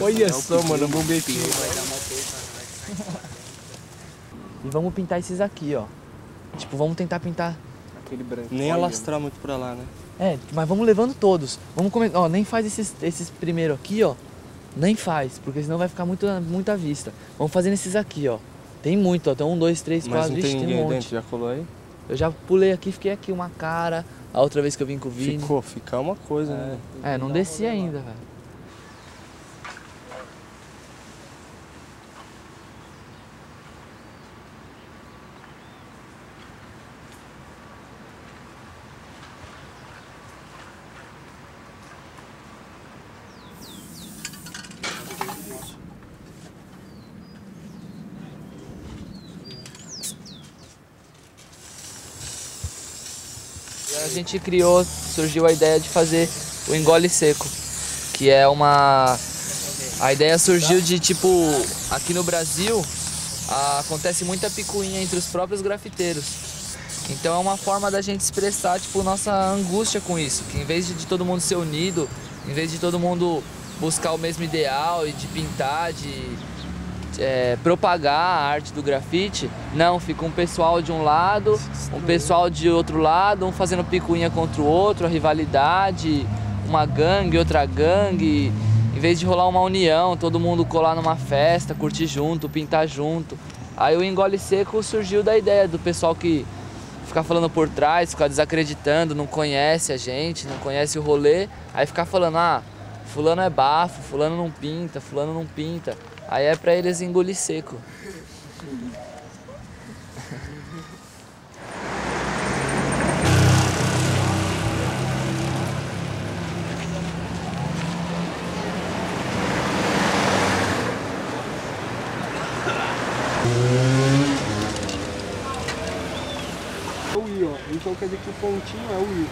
Olha só, mano, a bombetinha. E vamos pintar esses aqui, ó. Tipo, vamos tentar pintar. Aquele branco. Nem alastrar muito pra lá, né? É, mas vamos levando todos. Vamos começar. Ó, nem faz esses, esses primeiro aqui, ó. Nem faz, porque senão vai ficar muito, muita vista. Vamos fazendo esses aqui, ó. Tem muito, ó. Tem um, dois, três, Mas quatro, não vixe, tem tem ninguém um monte. dentro, já colou aí? Eu já pulei aqui, fiquei aqui, uma cara, a outra vez que eu vim com o Vini. Ficou, ficar uma coisa, né? É, não desci ainda, velho. Gente criou, surgiu a ideia de fazer o engole seco, que é uma. A ideia surgiu de tipo, aqui no Brasil ah, acontece muita picuinha entre os próprios grafiteiros. Então é uma forma da gente expressar tipo nossa angústia com isso, que em vez de, de todo mundo ser unido, em vez de todo mundo buscar o mesmo ideal e de pintar, de é, propagar a arte do grafite, não, fica um pessoal de um lado, um pessoal de outro lado, um fazendo picuinha contra o outro, a rivalidade, uma gangue, outra gangue. Em vez de rolar uma união, todo mundo colar numa festa, curtir junto, pintar junto. Aí o engole seco surgiu da ideia do pessoal que ficar falando por trás, ficar desacreditando, não conhece a gente, não conhece o rolê, aí ficar falando, ah, fulano é bafo, fulano não pinta, fulano não pinta. Aí é pra eles engolir seco. É o I, ó. Então quer dizer que o pontinho é o I.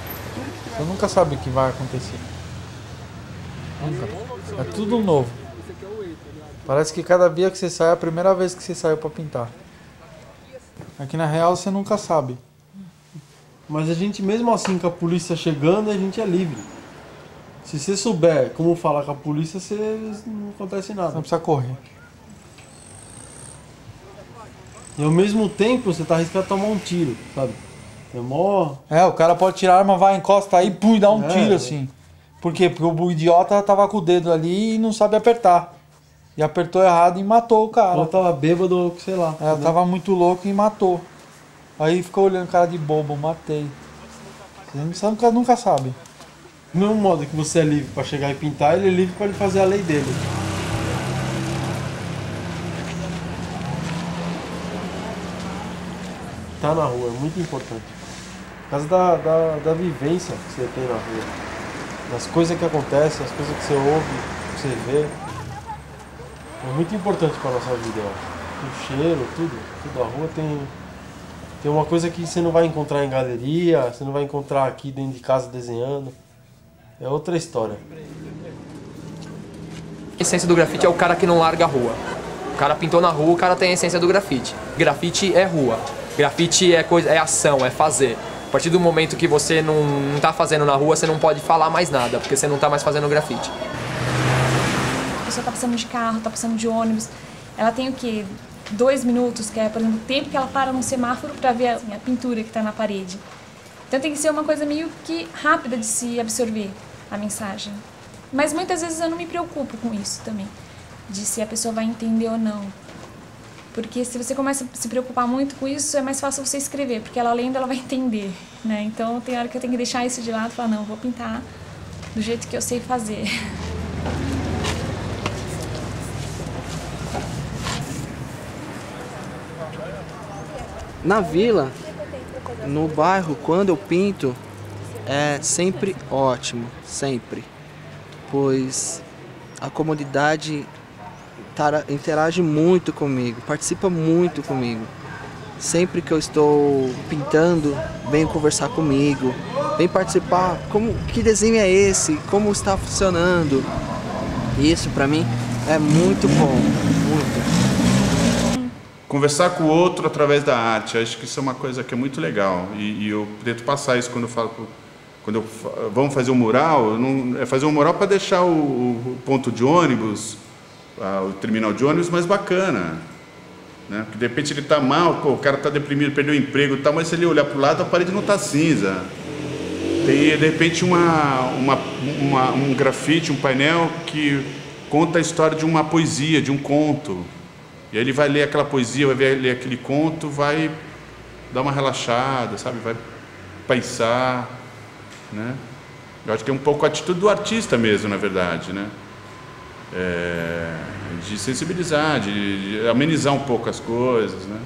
Você nunca sabe o que vai acontecer. Nunca. É tudo novo. Parece que cada dia que você sai é a primeira vez que você saiu pra pintar. Aqui na real você nunca sabe. Mas a gente, mesmo assim, com a polícia chegando, a gente é livre. Se você souber como falar com a polícia, você não acontece nada. Você não precisa correr. E ao mesmo tempo, você tá arriscado tomar um tiro, sabe? É mó... É, o cara pode tirar a arma, vai, encosta aí, pum, e dá um É, tiro é. assim. Por quê? Porque o idiota tava com o dedo ali e não sabe apertar. E apertou errado e matou o cara. Ou tava bêbado, ou sei lá. É, eu tava muito louco e matou. Aí ficou olhando o cara de bobo, matei. Você nunca, nunca sabe. Do mesmo modo que você é livre pra chegar e pintar, ele é livre pra ele fazer a lei dele. Tá na rua é muito importante. Por causa da, da, da vivência que você tem na rua. Das coisas que acontecem, as coisas que você ouve, que você vê. É muito importante pra nossa vida, eu. O cheiro, tudo. Tudo. A rua tem, tem uma coisa que você não vai encontrar em galeria, você não vai encontrar aqui dentro de casa desenhando. É outra história. A essência do grafite é o cara que não larga a rua. O cara pintou na rua, o cara tem a essência do grafite. Grafite é rua. Grafite é coisa, é ação, é fazer. A partir do momento que você não, não tá fazendo na rua, você não pode falar mais nada, porque você não tá mais fazendo grafite. Pessoa tá passando de carro, tá passando de ônibus. Ela tem o quê? Dois minutos, que é, por exemplo, o tempo que ela para num semáforo para ver assim, a pintura que tá na parede. Então tem que ser uma coisa meio que rápida de se absorver a mensagem. Mas muitas vezes eu não me preocupo com isso também, de se a pessoa vai entender ou não. Porque se você começa a se preocupar muito com isso, é mais fácil você escrever, porque ela lendo ela vai entender, né? Então tem hora que eu tenho que deixar isso de lado e falar, não, vou pintar do jeito que eu sei fazer. Na vila, no bairro, quando eu pinto, é sempre ótimo, sempre. Pois a comunidade interage muito comigo, participa muito comigo. Sempre que eu estou pintando, vem conversar comigo, vem participar, como que desenho é esse, como está funcionando. Isso para mim é muito bom. Conversar com o outro através da arte, acho que isso é uma coisa que é muito legal. E, e eu tento passar isso quando eu falo, quando eu vamos fazer um mural, não, é fazer um mural para deixar o, o ponto de ônibus, ah, o terminal de ônibus mais bacana. Né? Porque de repente ele está mal, pô, o cara está deprimido, perdeu o emprego e tal, mas se ele olhar para o lado, a parede não está cinza. Tem de repente uma, uma, uma- um grafite, um painel que conta a história de uma poesia, de um conto. E aí ele vai ler aquela poesia, vai ler aquele conto, vai dar uma relaxada, sabe? Vai pensar. né? Eu acho que é um pouco a atitude do artista mesmo, na verdade, né? É, de sensibilizar, de, de amenizar um pouco as coisas, né?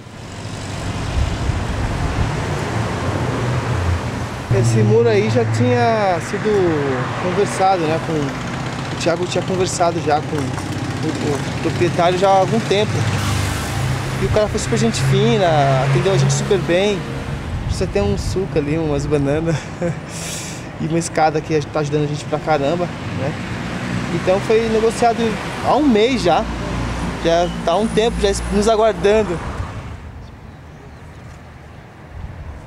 Esse muro aí já tinha sido conversado, né? Com, o Thiago tinha conversado já com o, proprietário já há algum tempo. E o cara foi super gente fina, atendeu a gente super bem. Você tem um suco ali, umas bananas e uma escada que tá ajudando a gente pra caramba, né? Então foi negociado há um mês já. Já tá há um tempo já nos aguardando.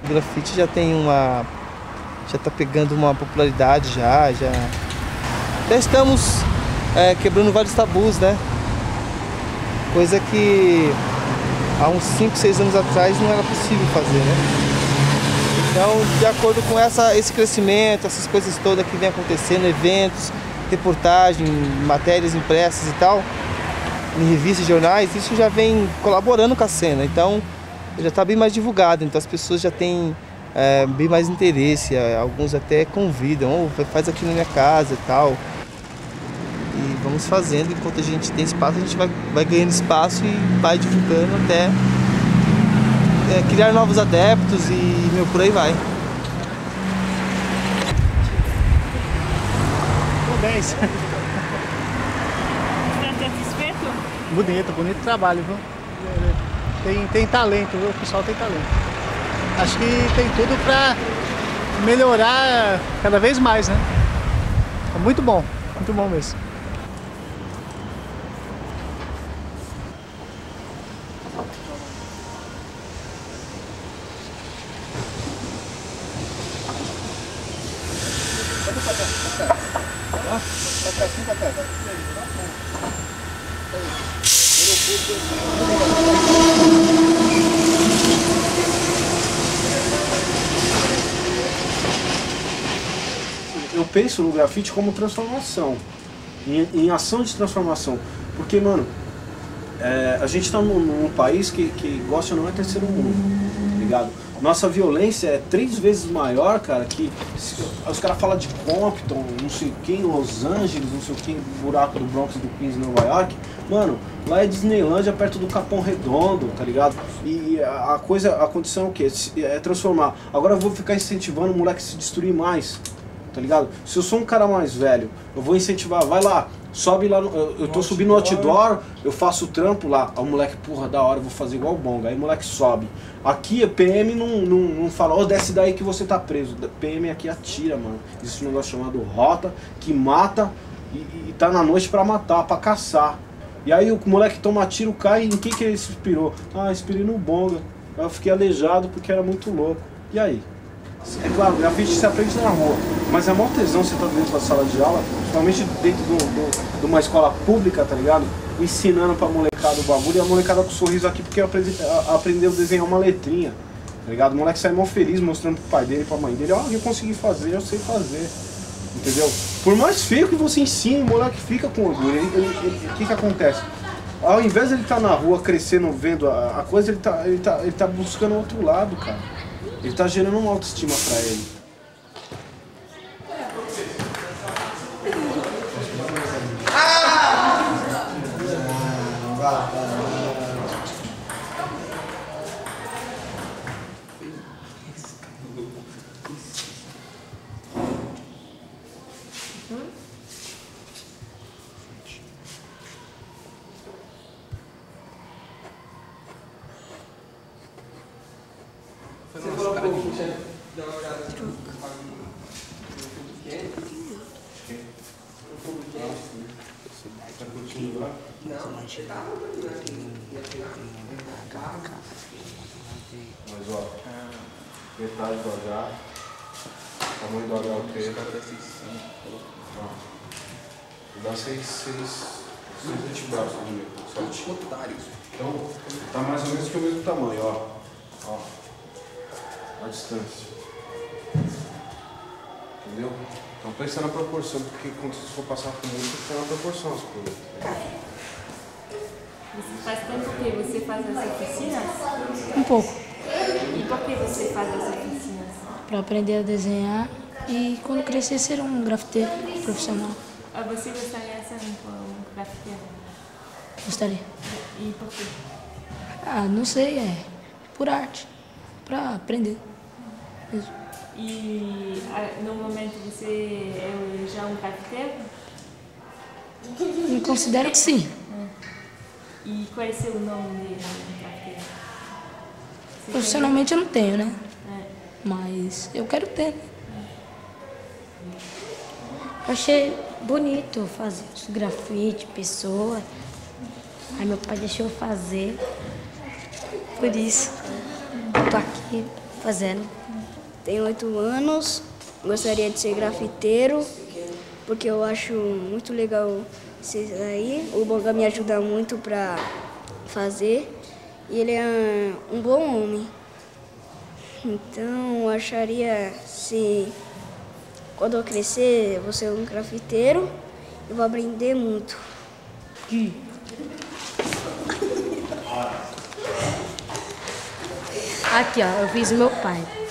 O grafite já tem uma. já tá pegando uma popularidade já, já. Já estamos é, quebrando vários tabus, né? Coisa que há uns 5, 6 anos atrás não era possível fazer, né? Então, de acordo com essa, esse crescimento, essas coisas todas que vem acontecendo, eventos, reportagem, matérias impressas e tal, em revistas, jornais, isso já vem colaborando com a cena. Então, já está bem mais divulgado. Então, as pessoas já têm é, bem mais interesse. é, Alguns até convidam, oh, faz aqui na minha casa e tal. Vamos fazendo, enquanto a gente tem espaço, a gente vai, vai ganhando espaço e vai divulgando até é, criar novos adeptos e meu, por aí vai. Tô 10. Tá? Bonito, bonito trabalho, viu? Tem, tem talento, viu? O pessoal tem talento. Acho que tem tudo pra melhorar cada vez mais, né? É muito bom, muito bom mesmo. Eu penso no grafite como transformação, em, em ação de transformação. Porque, mano, é, a gente tá num, num país que, que gosta não é terceiro mundo, ligado? Nossa violência é três vezes maior, cara, que se- os caras falam de Compton, não sei o que, em Los Angeles, não sei o que, buraco do Bronx, do Queens, Nova York. Mano, lá é Disneylândia, perto do Capão Redondo, tá ligado? E a a coisa, a condição é o quê? É transformar. Agora eu vou ficar incentivando o moleque a se destruir mais, tá ligado? Se eu sou um cara mais velho, eu vou incentivar, vai lá, sobe lá, no, eu, eu tô subindo no outdoor, eu faço o trampo lá, aí o moleque, porra, da hora, eu vou fazer igual o Bonga, aí o moleque sobe. Aqui a PM não, não, não fala, ó, desce daí que você tá preso. PM aqui atira, mano. Existe um negócio chamado rota, que mata e, e tá na noite pra matar, pra caçar. E aí o moleque toma tiro, cai, e em quem que ele se inspirou? Ah, inspirei no Bonga. Aí eu fiquei aleijado porque era muito louco. E aí? É claro, grafite se aprende na rua, mas é mó tesão você estar dentro da sala de aula, principalmente dentro de uma escola pública, tá ligado? Ensinando pra molecada o bagulho e a molecada com sorriso aqui porque aprendeu a desenhar uma letrinha, tá ligado? O moleque sai mó feliz mostrando pro pai dele pra mãe dele, ó, eu consegui fazer, eu sei fazer, entendeu? Por mais feio que você ensine, o moleque fica com orgulho. O que que acontece? Ao invés de ele estar na rua crescendo, vendo a, a coisa, ele tá, ele, tá, ele tá buscando outro lado, cara. Ele tá gerando uma autoestima pra ele. Mas ó, metade do H, tamanho do H é o quê? Ó, dá 6, 6, 6 antebraços no meio. Sete otários. Então, tá mais ou menos que o mesmo tamanho, ó. Ó. A distância. Entendeu? Então pensa na proporção, porque quando você for passar com muito, fica na proporção as coisas. Você faz tempo que você faz as oficinas? Um pouco. E por que você faz as oficinas? Para aprender a desenhar E quando crescer, ser um grafiteiro profissional. Ah, Você gostaria de ser um grafiteiro? Gostaria. E por quê? Ah, não sei, é por arte. Pra aprender. mesmo. E ah, no momento você é já um grafiteiro? Me considero que sim. E qual é o seu nome de grafiteiro? Você Profissionalmente eu não tenho, né? É. Mas eu quero ter. né? Eu achei bonito fazer os grafite, pessoa. Aí meu pai deixou eu fazer. Por isso, tô aqui fazendo. Tenho oito anos, gostaria de ser grafiteiro, porque eu acho muito legal isso aí. O Bonga me ajuda muito para fazer e ele é um bom homem. Então eu acharia se quando eu crescer eu vou ser um grafiteiro e vou aprender muito. Aqui, ó, eu fiz meu pai.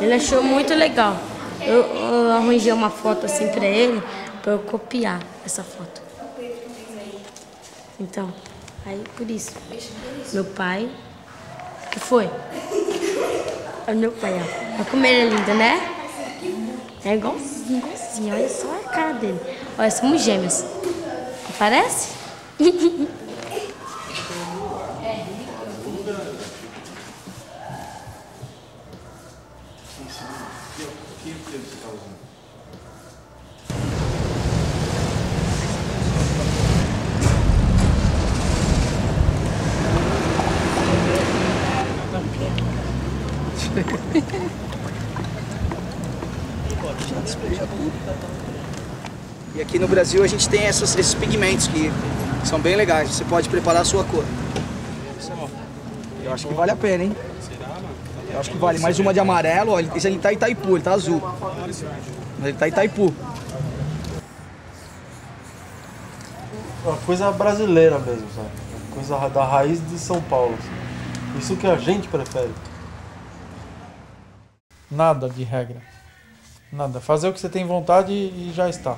Ele achou muito legal. Eu, eu arranjei uma foto assim pra ele, pra eu copiar essa foto. Então, aí por isso. Meu pai. O que foi? É meu pai, ó. Como ele é lindo, né? É igualzinho, igualzinho. Olha só a cara dele. Olha, somos gêmeos. Parece? Brasil a gente tem essas- esses pigmentos que são bem legais. Você pode preparar a sua cor. Eu acho que vale a pena, hein? Eu acho que vale. Mais uma de amarelo, ó. Esse ele tá Itaipu, ele tá azul. Mas ele tá Itaipu. Uma coisa brasileira mesmo, sabe? Uma coisa da raiz de São Paulo. assim. Isso que a gente prefere. Nada de regra. Nada. Fazer o que você tem vontade e já está.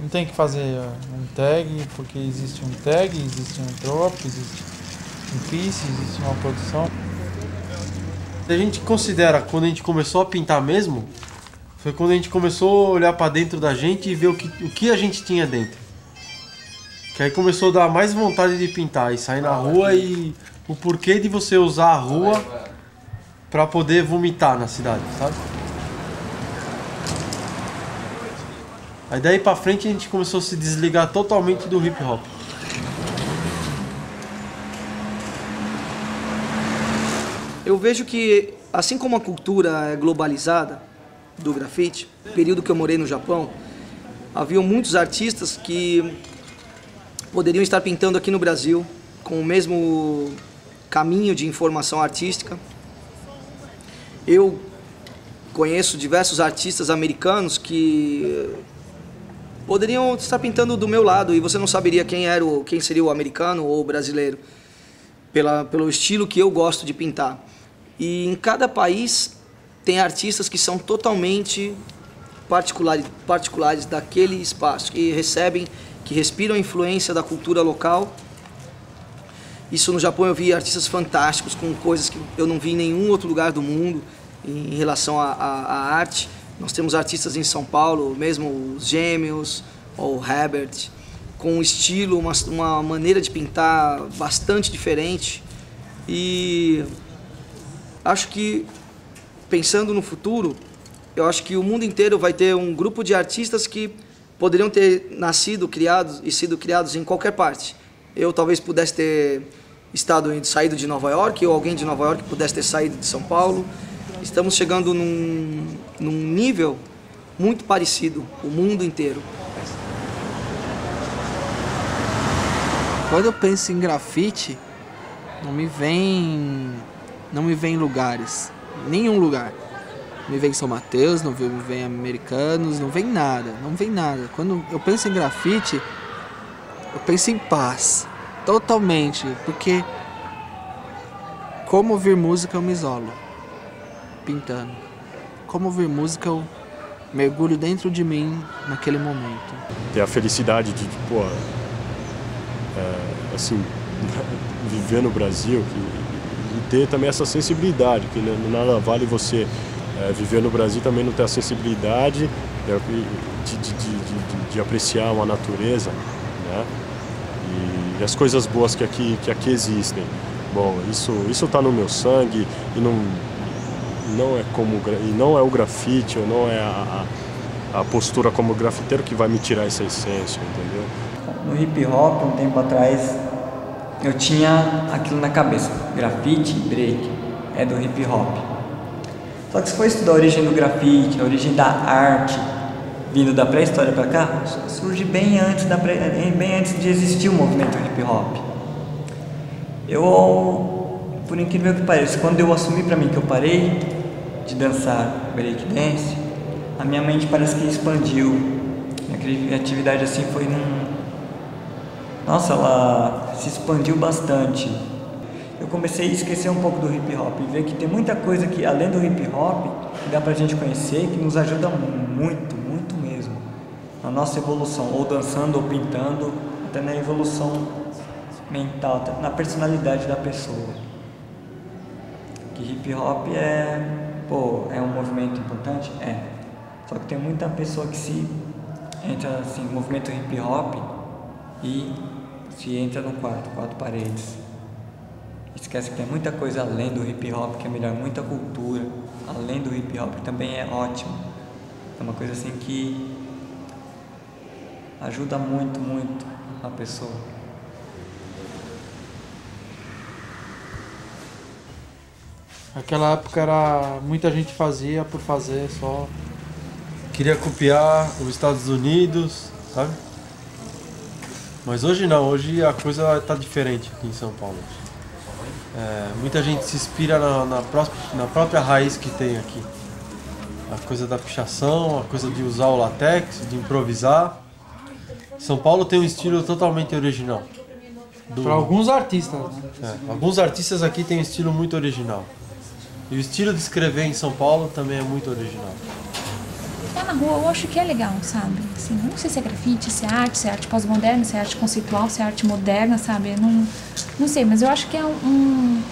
Não tem que fazer eh, um tag, porque existe um tag, existe um drop, existe um piece, existe uma produção. Se a gente considera quando a gente começou a pintar mesmo, foi quando a gente começou a olhar pra dentro da gente e ver o que, o que a gente tinha dentro. Que aí começou a dar mais vontade de pintar e sair na rua e o porquê de você usar a rua pra poder vomitar na cidade, sabe? Aí daí pra frente a gente começou a se desligar totalmente do hip hop. Eu vejo que, assim como a cultura é globalizada do grafite, período que eu morei no Japão, haviam muitos artistas que poderiam estar pintando aqui no Brasil com o mesmo caminho de informação artística. Eu conheço diversos artistas americanos que poderiam estar pintando do meu lado e você não saberia quem era o, quem seria o americano ou o brasileiro pela, pelo estilo que eu gosto de pintar. E em cada país tem artistas que são totalmente particulares, particulares daquele espaço, que recebem, que respiram a influência da cultura local. Isso no Japão eu vi artistas fantásticos com coisas que eu não vi em nenhum outro lugar do mundo em relação à, arte. Nós temos artistas em São Paulo, mesmo os Gêmeos ou Herbert, com um estilo, uma, uma maneira de pintar bastante diferente. E acho que, pensando no futuro, eu acho que o mundo inteiro vai ter um grupo de artistas que poderiam ter nascido, criados e sido criados em qualquer parte. Eu talvez pudesse ter estado saído de Nova York, ou alguém de Nova York pudesse ter saído de São Paulo. Estamos chegando num, num nível muito parecido, o mundo inteiro. Quando eu penso em grafite, não me vem. Não me vem lugares. Nenhum lugar. Não me vem São Mateus, não me vem Americanos, não vem nada. Não vem nada. Quando eu penso em grafite, eu penso em paz. Totalmente. Porque. Como ouvir música eu me isolo. Pintando. como ouvir música, eu mergulho dentro de mim naquele momento. Ter a felicidade de, pô, é, assim, viver no Brasil que, e ter também essa sensibilidade, que nada vale você é, viver no Brasil e também não ter a sensibilidade é, de, de, de, de- apreciar uma natureza, né? E, as coisas boas que aqui, que aqui existem. Bom, isso está no meu sangue e não não é como e não é o grafite ou não é a, a, postura como grafiteiro que vai me tirar essa essência, entendeu? No hip hop, um tempo atrás, eu tinha aquilo na cabeça: grafite e break é do hip hop. Só que se for estudar a origem do grafite, a origem da arte, vindo da pré-história para cá, surge bem antes, da pré, bem antes de existir o movimento hip hop. Eu, por incrível que pareça, quando eu assumi para mim que eu parei de dançar break dance, a minha mente parece que expandiu. Minha criatividade assim foi num nossa, ela se expandiu bastante. Eu comecei a esquecer um pouco do hip hop e ver que tem muita coisa que, além do hip hop, que dá pra gente conhecer, que nos ajuda muito, muito mesmo. Na nossa evolução, ou dançando ou pintando, até na evolução mental, na personalidade da pessoa. Que hip hop é, pô, é um movimento importante? É. Só que tem muita pessoa que se entra assim, movimento hip hop e se entra no quarto, quatro paredes. Esquece que tem muita coisa além do hip hop que é melhor, muita cultura além do hip hop que também é ótimo. É uma coisa assim que ajuda muito, muito a pessoa. Naquela época era muita gente fazia por fazer só. Queria copiar os Estados Unidos, sabe? Mas hoje não, hoje a coisa está diferente aqui em São Paulo. É, muita gente se inspira na, na, na própria raiz que tem aqui. A coisa da pichação, a coisa de usar o latex, de improvisar. São Paulo tem um estilo totalmente original. Do- Para alguns artistas, né? é, alguns artistas aqui têm um estilo muito original. E o estilo de escrever em São Paulo também é muito original. Tá na rua, eu acho que é legal, sabe? Assim, não sei se é grafite, se é arte, se é arte pós-moderna, se é arte conceitual, se é arte moderna, sabe? Não, não sei, mas eu acho que é um,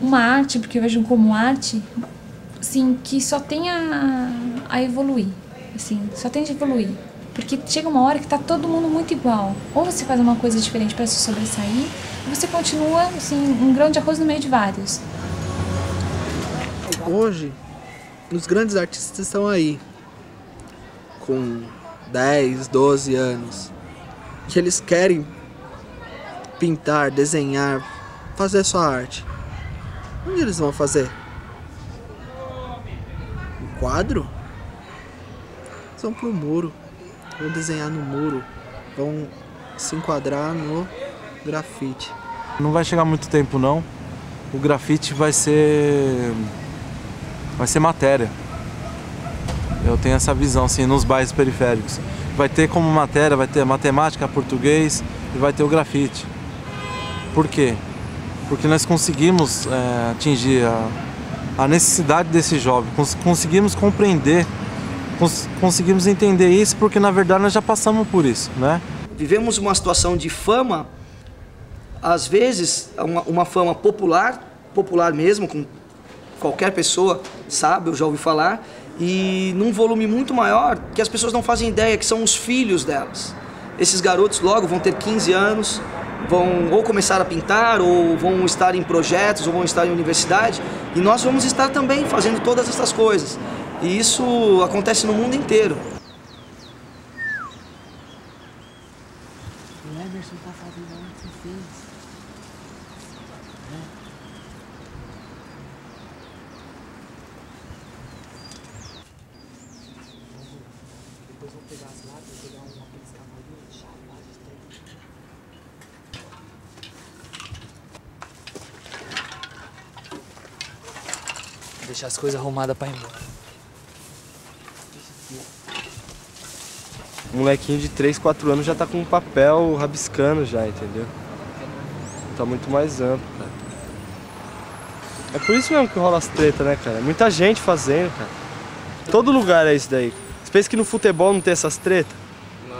uma arte, porque eu vejo como arte, assim, que só tem a, a evoluir, assim, só tem de evoluir. Porque chega uma hora que tá todo mundo muito igual. Ou você faz uma coisa diferente para se sobressair, ou você continua, assim, um grão de arroz no meio de vários. Hoje, os grandes artistas estão aí, com 10, 12 anos, que eles querem pintar, desenhar, fazer sua arte. Onde eles vão fazer? Um quadro? Eles vão pro muro, vão desenhar no muro, vão se enquadrar no grafite. Não vai chegar muito tempo não. O grafite vai ser vai ser matéria. Eu tenho essa visão assim nos bairros periféricos. Vai ter como matéria, vai ter matemática, português e vai ter o grafite. Por quê? Porque nós conseguimos é, atingir a, a necessidade desse jovem, cons- conseguimos compreender, cons- conseguimos entender isso porque na verdade nós já passamos por isso, né? Vivemos uma situação de fama, às vezes uma, uma fama popular, popular mesmo, com qualquer pessoa sabe, eu já ouvi falar, e num volume muito maior que as pessoas não fazem ideia que são os filhos delas. Esses garotos logo vão ter 15 anos, vão ou começar a pintar, ou vão estar em projetos, ou vão estar em universidade, e nós vamos estar também fazendo todas essas coisas. E isso acontece no mundo inteiro. O Emerson tá fazendo onde você fez. Depois vou pegar as latas, pegar um aqueles cavalinhos, chá, latas, Deixar as coisas arrumadas pra ir embora. Um molequinho de 3, 4 anos já tá com um papel rabiscando já, entendeu? Tá muito mais amplo, cara. É por isso mesmo que rola as tretas, né, cara? Muita gente fazendo, cara. Todo lugar é isso daí. Você pensa que no futebol não tem essas tretas?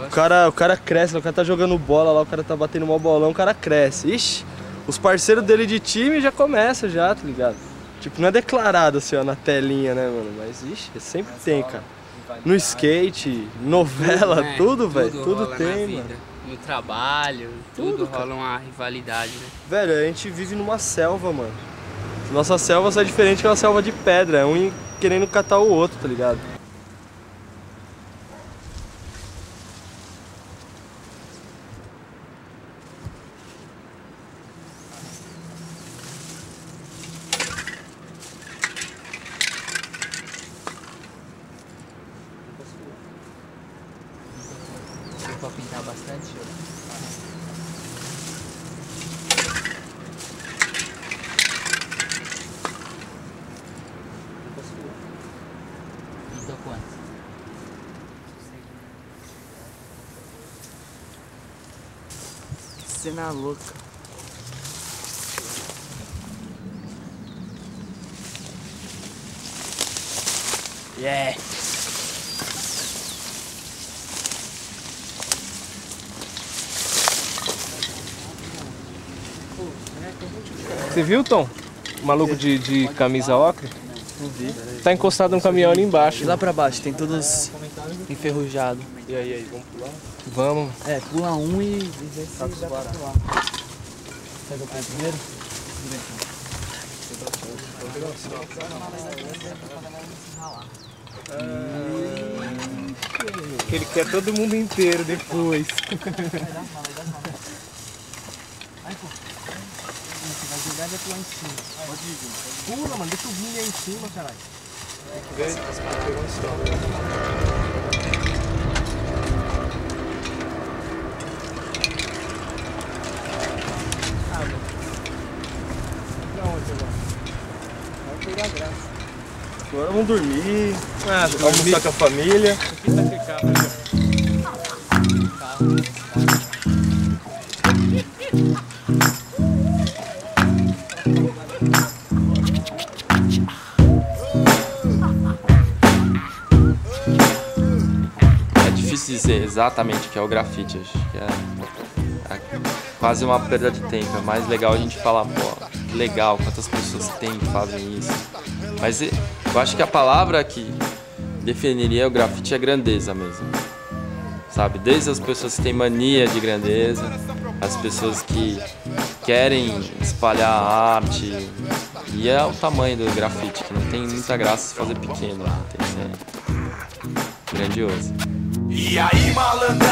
O cara, o cara cresce, o cara tá jogando bola lá, o cara tá batendo mal bolão, o cara cresce. Ixi, os parceiros dele de time já começam já, tá ligado? Tipo, não é declarado assim, ó, na telinha, né, mano? Mas, ixi, sempre tem, cara. No skate, novela, né? tudo, velho. Tudo, rola na tem, vida. mano. No trabalho, tudo, Tudo, rola uma rivalidade, né? Velho, a gente vive numa selva, mano. Nossa selva só é diferente que uma selva de pedra. É um querendo catar o outro, tá ligado? Se for pintar bastante, Pintou quanto? Cena louca. Yeah! Você viu, Tom? O maluco de, de camisa ocre? Não vi. Tá encostado no caminhão ali embaixo. E lá pra baixo, tem todos enferrujados. E aí, aí, vamos pular? Vamos. É, pula um e, e vê se dá pra pular. Pega o primeiro? Que ele quer todo mundo inteiro depois. Vai jogar e vai pular em cima. Pode ir. Pula, mano, deixa o Vini aí em cima, caralho. Vai pegar graça. Agora vamos dormir. Ah, almoçar com a família. É difícil dizer exatamente o que é o grafite. Acho que é, é quase uma perda de tempo. É mais legal a gente falar, pô, que legal, quantas pessoas tem que fazem isso. Mas eu acho que a palavra que definiria o grafite é grandeza mesmo. Sabe? Desde as pessoas que têm mania de grandeza, as pessoas que querem espalhar a arte. E é o tamanho do grafite, que não tem muita graça se fazer pequeno, né? tem que ser grandioso. E aí, malandragem?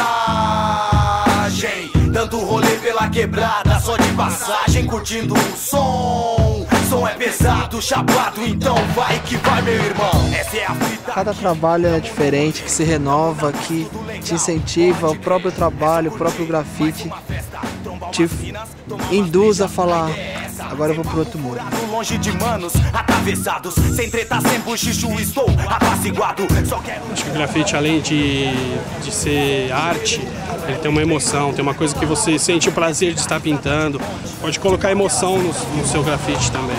Dando rolê pela quebrada, só de passagem, curtindo o som. Som é pesado, chapado, então vai que vai, meu irmão. Essa é a. Cada trabalho é diferente, que se renova, que te incentiva, o próprio trabalho, o próprio grafite te induz a falar, agora eu vou pro outro mundo. Longe de manos, atravessados, sem treta, sem buchicho, estou apaciguado. Só quero. Acho que o grafite, além de, de ser arte, ele tem uma emoção, tem uma coisa que você sente o prazer de estar pintando. Pode colocar emoção no, no seu grafite também,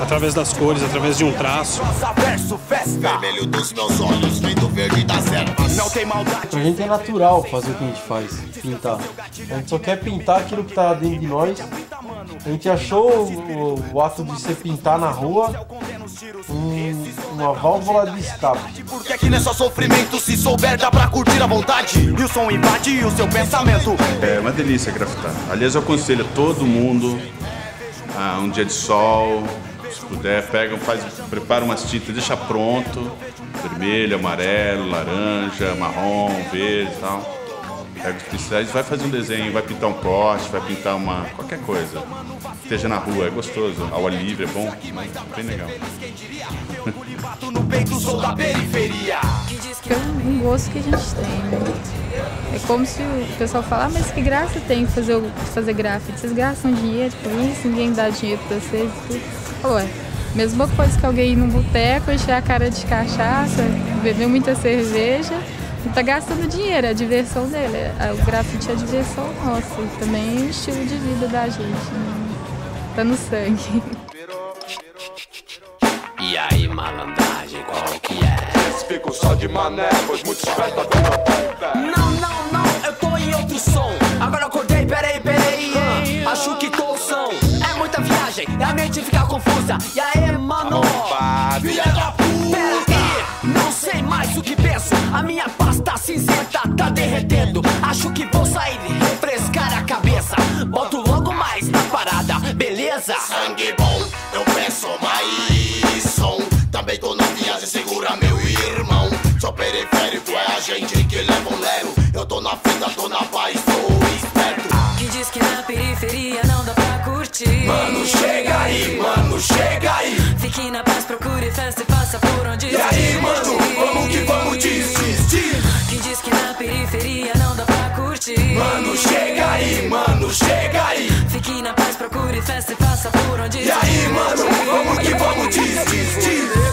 através das cores, através de um traço. Vermelho dos meus olhos, vem do verde das ervas. Não tem maldade. Pra gente é natural fazer o que a gente faz, pintar. A gente só quer pintar aquilo que tá dentro de nós. A gente achou o, o ato de se pintar na rua um- uma válvula de escape. Porque aqui não é só sofrimento, se souber dá pra curtir à vontade. E o som invade o seu pensamento. É uma delícia grafitar. Aliás, eu aconselho a todo mundo a um dia de sol, se puder, pega, faz, prepara umas tintas, deixa pronto. Vermelho, amarelo, laranja, marrom, verde e tal. Pega os pincéis, vai fazer um desenho, vai pintar um poste, vai pintar uma. qualquer coisa. Esteja na rua, é gostoso. Ao ar livre, é bom, bem legal. É um gosto que a gente tem, né? É como se o pessoal fala, ah, mas que graça tem fazer, fazer grafite? Vocês gastam dinheiro com isso, ninguém dá dinheiro pra vocês. Ué, mesma coisa que alguém ir num boteco, encher a cara de cachaça, beber muita cerveja, tá gastando dinheiro, é a diversão dele. É- O grafite é a diversão nossa, e também é o estilo de vida da gente, né? Tá no sangue. E aí, malandragem, qual que é? Esse fico só de mané, pois muitos pés tá vendo pé. Não, não, não, eu tô em outro som. Agora acordei, peraí, peraí. Acho que tô o som. É muita viagem, e a mente fica confusa. E aí, mano? Filha da puta! O que penso. A minha pasta cinzenta tá derretendo. Acho que vou sair e refrescar a cabeça. Boto logo mais na parada, beleza? Sangue bom, eu peço mais som. Também tô na viagem, segura meu irmão. Sou periférico, é a gente que leva um lero. Eu tô na fita, tô na paz, tô esperto. Que diz que na periferia não dá pra curtir. Mano, chega aí, mano, chega aí. Fique na paz, procure festa e aí, mano, vamos que vamos, desistir? Quem diz que na periferia não dá pra curtir? Mano, chega aí, mano, chega aí. Fique na paz, procure festa e faça por onde. E aí, mano, vamos que vamos, desistir?